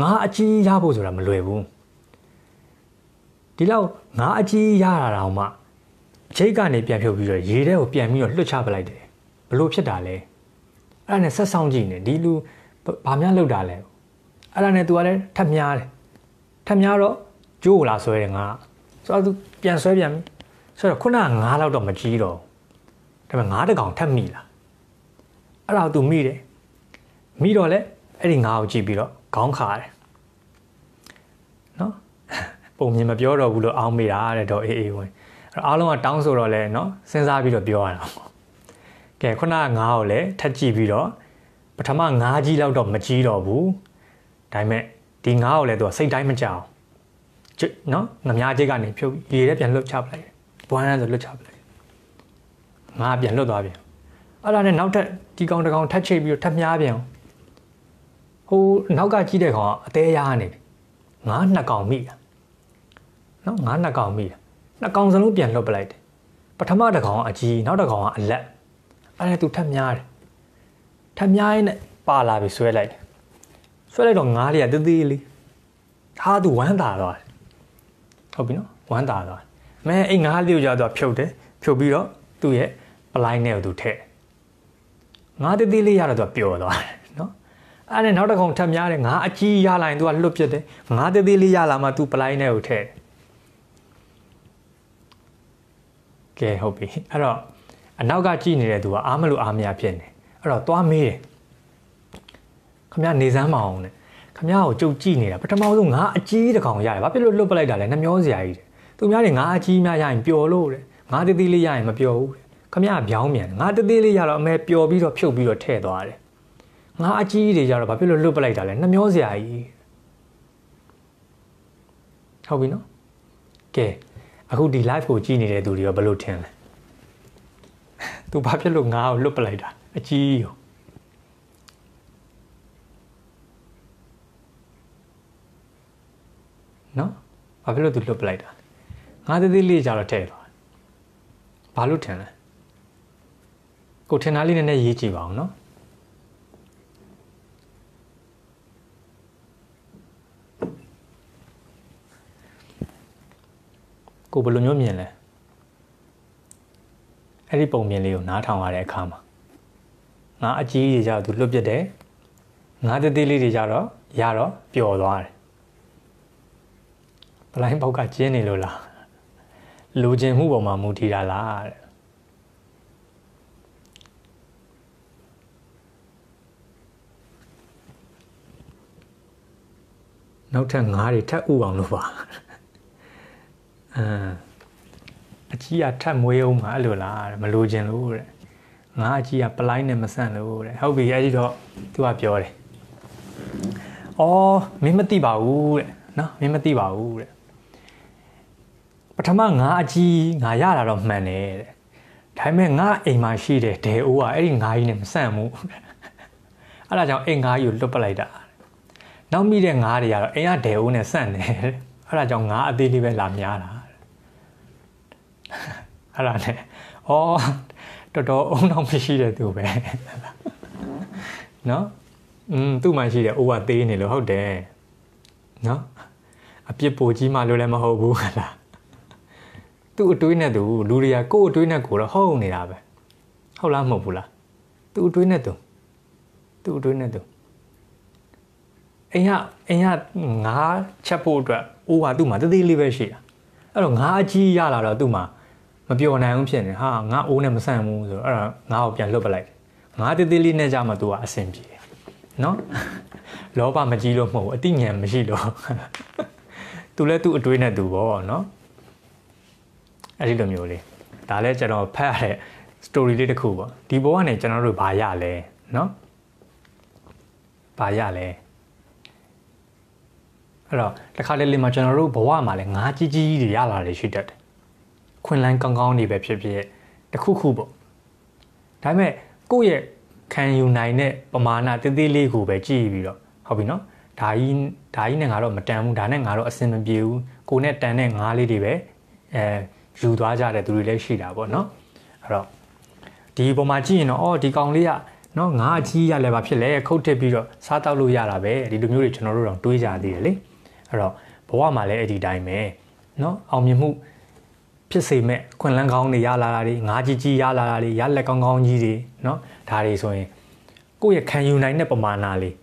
ငားအကြီးရဖို့ဆိုတာမလွယ်ဘူးဒီလောက်ငါအကြီးရတာတောင်မှ ချိတ်ကနေပြန်ဖြုတ်ပြီးတော့ရေထဲကိုပြန်ပြီးတော့လွှတ်ချပလိုက်တယ်ဘလို့ဖြစ်တာလဲအဲ့ဒါနဲ့ဆက်ဆောင်ကြည့်နေဒီလူဘာများလောက်တာလဲအဲ့ဒါနဲ့ तू ကလည်းထပ်များတယ်ထပ်များတော့ကျိုးလာဆွဲတယ်ငါဆိုတော့ तू ပြန်ဆွဲပြန်ပြီဆိုတော့ခုနကငါးလောက်တော့မကြီးတော့ဒါပေမဲ့ငါးတကောင်ထပ်မိလာအဲ့ဒါ तू မိတယ်မိတော့လေအဲ့ဒီငါးကိုကြည့်ပြီးတော့ခေါင်းခါတယ်နော်ပုံမြင်မပြောတော့ဘူးလို့အောင်းမိတာတဲ့တော့အေးအေးဝင် အဲ့အားလုံးကတောင်းဆိုတော့လဲเนาะစဉ်းစားပြီးတော့ပြောရတာကဲခုနကငါးကိုလည်းထပ်ကြည့်ပြီးတော့ပထမငါးကြီးလောက်တော့မကြီးတော့ဘူးဒါပေမဲ့ဒီငါးကိုလည်းသူကစိတ်တိုင်းမကြအောင်เนาะငမားချိတ်ကနေဖြုတ်ရေထဲပြန်လွတ်ချပလိုက်ဘွမ်းဆိုလွတ်ချပလိုက်ငါပြန်လွတ်သွားပြန်အဲ့ဒါနဲ့နောက်ထပ်ဒီကောင်တကောင်ထပ်ချိတ်ပြီးတော့ထပ်များပြန်ဟိုနောက်ကကြီးတဲ့ကောင်ကအသေးရားနေပြီငါးနှစ်ကောင်မိတာနော်ငါးနှစ်ကောင်မိတာ နှစ်ကောင်စလုံးပြန်လွတ်ပလိုက်တယ်ပထမတစ်ကောင်ကအကြီးနောက်တစ်ကောင်ကအလက်အဲ့ဒါသူထပ်များတယ်ထပ်များရင်နဲ့ပါလာပြီဆွဲလိုက်တယ်ဆွဲလိုက်တော့ငါးလေးကတသေးလေးဟာသူဝမ်းသာသွားတယ်ဟုတ်ပြီနော်ဝမ်းသာသွားမဲအဲ့ငါးလေးကိုကြာတော့ဖြုတ်တယ်ဖြုတ်ပြီးတော့သူ့ရဲ့ပလိုင်းနဲ့ကိုသူထည့်ငါးတသေးလေးရတော့သူပျော်သွားတယ်နော်အဲ့ဒါနောက်တစ်ကောင်ထပ်များတယ်ငါအကြီးရလာရင် तू ကလွတ်ပြစ်တယ်ငါတသေးလေးရလာမှ तू ပလိုင်းနဲ့ကိုထည့် ကဲဟုတ်ပြီအဲ့တော့အနောက်ကကြည့်နေတဲ့သူကအားမလို့အားမရဖြစ်နေအဲ့တော့သွားမေးတယ်ခမနေစမ်းမအောင်နဲ့ခမကိုကြုတ်ကြည့်နေတာပထမဆုံးငါအကြီးတကောင်ရတယ်ဘာဖြစ်လို့လွတ်ပလိုက်တာလဲနှမျောစရာကြီးတယ်သူများတွေငါအကြီးများရရင်ပျော်လို့တဲ့ငါတသေးလေးရရင်မပျော်ဘူးတဲ့ခမကပြောင်းမြန်ငါတသေးလေးရတော့အမေပျော်ပြီးတော့ဖြုတ်ပြီးတော့ထည့်သွားတယ်ငါအကြီးတွေကြတော့ဘာဖြစ်လို့လွတ်ပလိုက်တာလဲနှမျောစရာကြီးဟုတ်ပြီနော်ကဲ အခုဒီ live ကိုကြည့်နေတဲ့သူတွေရောဘယ်လိုထင်လဲသူဘာဖြစ်လို့ငါ့ကိုလွတ်ပလိုက်တာအကြီးရောနော်ဘာဖြစ်လို့သူလွတ်ပလိုက်တာငါသေးသေးလေးကြတော့ထဲသွားဘာလို့ထင်လဲကိုထင်တာလေးနည်းနည်းရေးကြည့်ပါအောင်နော် ကိုဘယ်လိုမျိုးမြင်လဲအဲ့ဒီပုံမြင်လေးကိုနားထောင်ရတဲ့အခါမှာငါအကြီးကြီးကြတော့သူလွတ်ပြတယ်ငါတသေးလေးတွေကြတော့ရတော့ပျော်သွားတယ်ပလိုင်းပေါက်ကကျင်းနေလို့လားလူချင်းမှုပေါ်မှာမူတည်တာလားတဲ့နောက်ထပ်ငါးတွေထပ်ဥအောင်လို့ပါ အမ်အကြီးကထပ်မွေးအောင်မှာအဲ့လိုလားမလိုချင်လို့တဲ့ငါအကြီးကပလိုင်းနဲ့မဆန့်လို့တဲ့ဟုတ်ပြီအဲ့ဒီတော့သူကပြောတယ်အော်မင်းမသိပါဘူးတဲ့နော်မင်းမသိပါဘူးတဲ့ပထမငါအကြီးငါရတာတော့မှန်တယ်တဲ့ဒါပေမဲ့ငါအိမ်မှာရှိတယ်ဒဲအိုးကအဲ့ဒီငါကြီးနဲ့မဆန့်ဘူးအဲ့ဒါကြောင့်အိမ်ငါကြီးကိုလွတ်ပလိုက်တာနောက်မိတဲ့ငါးတွေကတော့အိမ်ကဒဲအိုးနဲ့ဆန့်တယ်အဲ့ဒါကြောင့်ငါအသေးလေးပဲလာများတာ အဲ့ဒါနဲ့ဩတော်တော်အုံတော့မရှိတဲ့သူပဲနော်อืมသူ့မှရှိတယ်အိုးကသေးနေလို့ဟုတ်တယ်နော်အပြစ်ပိုကြီးမှလို့လည်းမဟုတ်ဘူးဟလားသူ့အတွေးနဲ့သူလူတွေကကိုယ့်အတွေးနဲ့ကိုတော့ဟုတ်နေတာပဲဟုတ်လားမဟုတ်ဘူးလားသူ့အတွေးနဲ့သူသူ့အတွေးနဲ့သူအိမ်ကအိမ်ကငါးချက်ဖို့အတွက်အိုးကသူ့မှာတသေးလေးပဲရှိတာအဲ့တော့ငါးအကြီးရလာတော့သူ့မှာ မပြောနိုင်ဘူးဖြစ်နေဟာငါအိုးနဲ့မဆန့်ဘူးဆိုတော့အဲ့ဒါငါ့ကိုပြန်လွတ်ပလိုက်ငါတသေးလေးနဲ့ကြမှာသူကအဆင်ပြေတယ်နော်လောဘမကြီးလို့မဟုတ်ဘူးအတိညာမရှိလို့သူလည်းသူ့အတွေးနဲ့သူပေါ့နော်အဲ့ဒီလိုမျိုးလေးဒါလည်းကျွန်တော်ဖတ်ရတဲ့ story လေးတစ်ခုပေါ့ဒီဘောကနေကျွန်တော်တို့ဘာရလဲနော်ဘာရလဲအဲ့တော့တစ်ခါလေလေမှာကျွန်တော်တို့ဘဝမှာလည်းငါးကြီးကြီးတွေရလာတယ်ရှိတတ်တယ် ခွင်လန်းကောင်းကောင်းတွေပဲဖြစ်ဖြစ်တခုခုပေါ့ဒါပေမဲ့ကိုယ့်ရဲ့ခံယူနိုင်တဲ့ပမာဏတည်တည်လေးကိုပဲကြည့်ပြီးတော့ဟုတ်ပြီနော်ဒါကြီးဒါကြီးနဲ့ငါတော့မတန်ဘူးဒါနဲ့ငါတော့အဆင်မပြေဘူးကိုနဲ့တန်တဲ့ငါးလေးတွေပဲအဲယူသွားကြတဲ့သူတွေလည်းရှိတာပေါ့နော်အဲ့တော့ဒီပုံမှာကြည့်ရင်တော့အော်ဒီကောင်လေးကနော်ငါအကြီးရလည်းပါဖြစ်လဲခုတ်တက်ပြီးတော့စားတောက်လို့ရတာပဲဒီလိုမျိုးတွေကျွန်တော်တို့တော့တွေးကြသေးတယ်လေအဲ့တော့ဘဝမှာလည်းအဲ့ဒီတိုင်းပဲနော်အောင်မြင်မှု ဖြစ်စေမဲ့ခွင်လန်းကောင်းတွေရလာတာတွေငါးကြီးကြီးရလာတာတွေရလက်ကောင်းကောင်းကြီးတွေเนาะဒါတွေဆိုရင်ကိုယ့်ရဲ့ခံယူနိုင်တဲ့ပမာဏလေး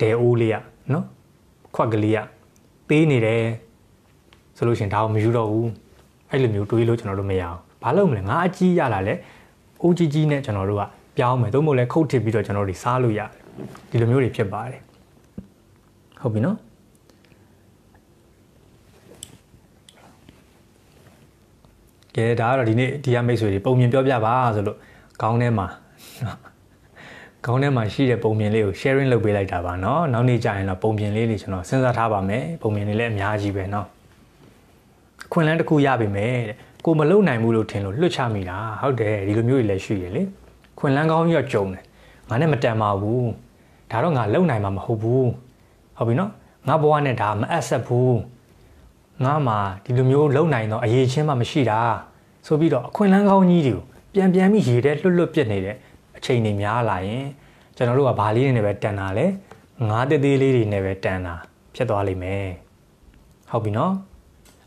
ဒဲအိုးလေးอ่ะเนาะခွက်ကလေးอ่ะပေးနေတယ်ဆိုလို့ရှင်ဒါကိုမယူတော့ဘူးအဲ့လိုမျိုးတွေးလို့ကျွန်တော်တို့မရအောင်ဘာလို့မလဲငါအကြီးရလာလဲအိုးကြီးကြီးနဲ့ကျွန်တော်တို့ကပြောင်းမယ်သို့မဟုတ်လဲခုတ်ထစ်ပြီးတော့ကျွန်တော်တို့စားလို့ရတယ်ဒီလိုမျိုးတွေဖြစ်ပါတယ်ဟုတ်ပြီနော် ကဲဒါကတော့ဒီနေ့ဒီကမိတ်ဆွေတွေပုံမြင်ပြောပြပါဆိုလို့ခေါင်းထဲမှာခေါင်းထဲမှာရှိတဲ့ပုံမြင်လေးကို sharing လုပ်ပေးလိုက်တာပါเนาะနောက်နေ့ကျရင်တော့ပုံမြင်လေးတွေကျွန်တော်စဉ်းစားထားပါမယ်ပုံမြင်တွေလည်းအများကြီးပဲเนาะခွင်လန်းတစ်ခုရပြီမယ်တဲ့ကိုမလုံနိုင်ဘူးလို့ထင်လို့လွတ်ချမိတာဟုတ်တယ်ဒီလိုမျိုးတွေလည်းရှိရလေခွင်လန်းကောင်းကြီးတော့ကြုံတယ်ငါနဲ့မတန်ပါဘူးဒါတော့ငါလုံနိုင်မှာမဟုတ်ဘူးဟုတ်ပြီเนาะငါဘဝနဲ့ဒါမအပ်ဆက်ဘူး ငါမှဒီလိုမျိုးလုံနိုင်တော့အရေးချင်းမှမရှိတာဆိုပြီးတော့အခွင့်အလမ်းကောင်းကြီးတွေကိုပြန်ပြန်ပြီးရေထဲလွတ်လွတ်ပြစ်နေတဲ့အချိန်တွေများလာရင်ကျွန်တော်တို့ကဘာလေးတွေနဲ့ပဲတန်တာလဲငါးသေးသေးလေးတွေနဲ့ပဲတန်တာဖြစ်သွားလိမ့်မယ်ဟုတ်ပြီနော်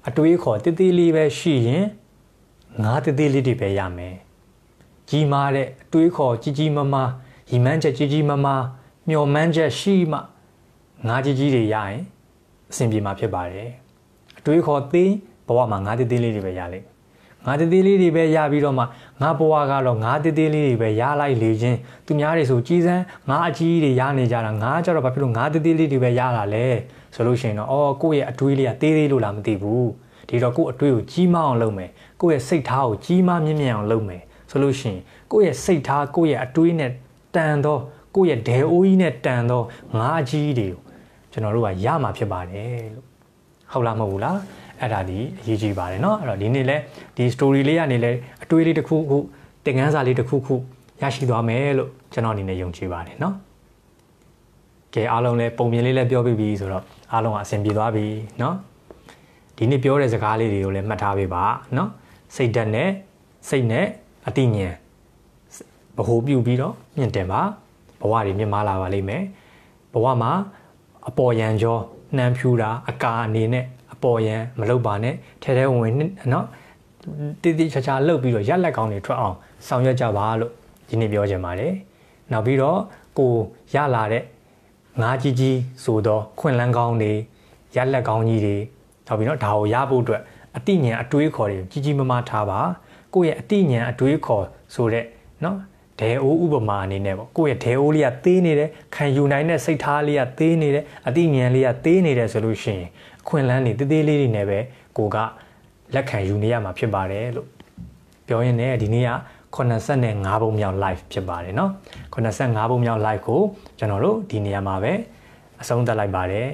အတွေးခေါ်သေးသေးလေးပဲရှိရင်ငါးသေးသေးလေးတွေပဲရမယ်ကြီးမားတဲ့အတွေးခေါ်ကြီးကြီးမားမားရီမန်းချက်ကြီးကြီးမားမားမျော်မှန်းချက်ရှိမှငါးကြီးကြီးတွေရရင်အဆင်ပြေမှာဖြစ်ပါတယ်အ တွေးခေါ်သေးဘဝမှာငါးသေးသေးလေးတွေပဲရလိမ့်ငါးသေးသေးလေးတွေပဲရပြီးတော့မှငါဘဝကတော့ငါးသေးသေးလေးတွေပဲရလိုက်လေချင်းသူများတွေဆိုကြီးစမ်းငါအကြီးတွေရနေကြတာငါကြတော့ဘာဖြစ်လို့ငါသေးသေးလေးတွေပဲရလာလဲဆိုလို့ရှိရင်တော့အော်ကိုယ့်ရဲ့အတွေးလေးကသေးသေးလို့လားမသိဘူးဒီတော့ကိုယ့်အတွေးကိုကြီးမားအောင်လုပ်မယ်ကိုယ့်ရဲ့စိတ်ထားကိုကြီးမားမြင့်မြတ်အောင်လုပ်မယ်ဆိုလို့ရှိရင်ကိုယ့်ရဲ့စိတ်ထားကိုယ့်ရဲ့အတွေးနဲ့တန်တော့ကိုယ့်ရဲ့ဒဲအိုးကြီးနဲ့တန်တော့ငါးကြီးတွေကိုကျွန်တော်တို့ကရမှာဖြစ်ပါတယ်လို့ ဟုတ်လားမဟုတ်ဘူးလားအဲ့ဒါဒီအရေးကြီးပါတယ်เนาะအဲ့တော့ဒီနေ့လဲဒီ story လေးကနေလဲအတွေးလေးတစ်ခုခုသင်ခန်းစာလေးတစ်ခုခုရရှိသွားမယ်လို့ကျွန်တော်အနေနဲ့ယုံကြည်ပါတယ်เนาะကဲအားလုံးလဲပုံမြင်လေးလဲပြောပြပြီဆိုတော့အားလုံးကအဆင်ပြေသွားပြီเนาะဒီနေ့ပြောတဲ့စကားလေးတွေကိုလည်းမှတ်ထားပေးပါเนาะစိတ်ဓာတ်နဲ့စိတ်နဲ့အတိညာဗဟိုပြုပြီးတော့မြင့်တင်ပါဘဝတွေမြင့်မားလာပါလိမ့်မယ်ဘဝမှာအပေါ်ယံကြော နှမ်းဖြူတာအကာအနေနဲ့အပေါ်ယံမလုပ်ပါနဲ့ထဲထဲဝင်ဝင်နော်တိတိချာချာလှုပ်ပြီးတော့ရက်လက်ကောင်းတွေထွက်အောင်ဆောင်ရွက်ကြပါလို့ဒီနေ့ပြောချင်ပါတယ်။နောက်ပြီးတော့ကိုရလာတဲ့ငါးကြီးကြီးဆိုတော့ခွင်လန်းကောင်းတွေရက်လက်ကောင်းကြီးတွေနောက်ပြီးတော့ဒါကိုရဖို့အတွက်အတိညာအတွေးခေါ်တွေကြီးကြီးမားမားထားပါကိုယ့်ရဲ့အတိညာအတွေးခေါ်ဆိုတဲ့နော် ဒဲအိုးဥပမာအနေနဲ့ပေါ့ကိုယ့်ရဲ့ဒဲအိုးလေးကသေးနေတယ်ခံယူနိုင်တဲ့စိတ်ထားလေးကသေးနေတယ်အသိဉာဏ်လေးကသေးနေတယ်ဆိုလို့ရှိရင်အခွင့်အလန်းတွေသေးသေးလေးတွေနဲ့ပဲကိုကလက်ခံယူနေရမှာဖြစ်ပါတယ်လို့ပြောရင်းနဲ့ဒီနေ့က85ပုံမြောက် live ဖြစ်ပါတယ်เนาะ85ပုံမြောက် live ကိုကျွန်တော်တို့ဒီနေရာမှာပဲအဆုံးသတ်လိုက်ပါတယ်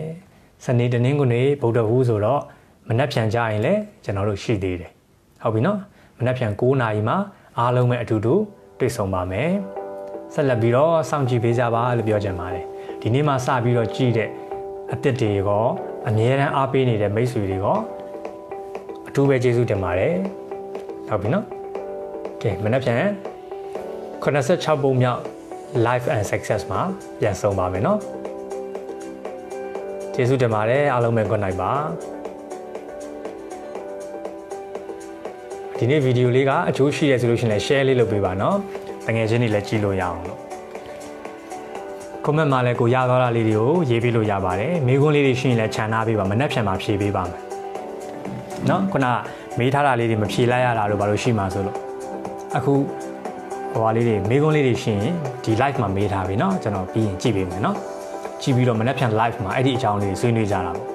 စနေတနင်္ဂနွေဗုဒ္ဓဟူးဆိုတော့မနက်ဖြန်ကြရင်လည်းကျွန်တော်တို့ရှိသေးတယ်ဟုတ်ပြီเนาะမနက်ဖြန်9နာရီမှာအားလုံးပဲအတူတူ တွေ့ဆုံပါမယ်ဆက်လက်ပြီးတော့စောင့်ကြည့်ပေးကြပါလို့ပြောချင်ပါတယ်ဒီနေ့မှစပြီးတော့ကြည့်တဲ့အသစ်တွေရောအမြဲတမ်းအားပေးနေတဲ့မိတ်ဆွေတွေရောအထူးပဲကျေးဇူးတင်ပါတယ်ဟုတ်ပြီနော်ကဲမနေ့ပြန်86ပုံမြောက် life and success မှာပြန်ဆုံးပါမယ်နော်ကျေးဇူးတင်ပါတယ်အားလုံးပဲ good night ပါ ဒီနေ့ဗီဒီယိုလေးကအကျိုးရှိရဲဆိုလို့ရှိရင် share လေးလုပ်ပေးပါနော်တငယ်ချင်းတွေလည်းကြည့်လို့ရအောင်လို့ comment မှာလည်းကိုရသွားတာလေးတွေကိုရေးပေးလို့ရပါတယ်မိခွန်းလေးတွေရှိရင်လည်းခြံထားပေးပါမနှက်ဖြန်မှာဖြေပေးပါမယ်နော်ခုနမေးထားတာလေးတွေမဖြေလိုက်ရတာလို့ဘာလို့ရှိမှာဆိုလို့အခုဟိုဟာလေးတွေမိခွန်းလေးတွေရှိရင်ဒီ live မှာမေးထားပြီနော်ကျွန်တော်ပြီးရင်ကြည့်ပေးမယ်နော်ကြည့်ပြီးတော့မနှက်ဖြန် live မှာအဲ့ဒီအကြောင်းလေးတွေဆွေးနွေးကြတာပေါ့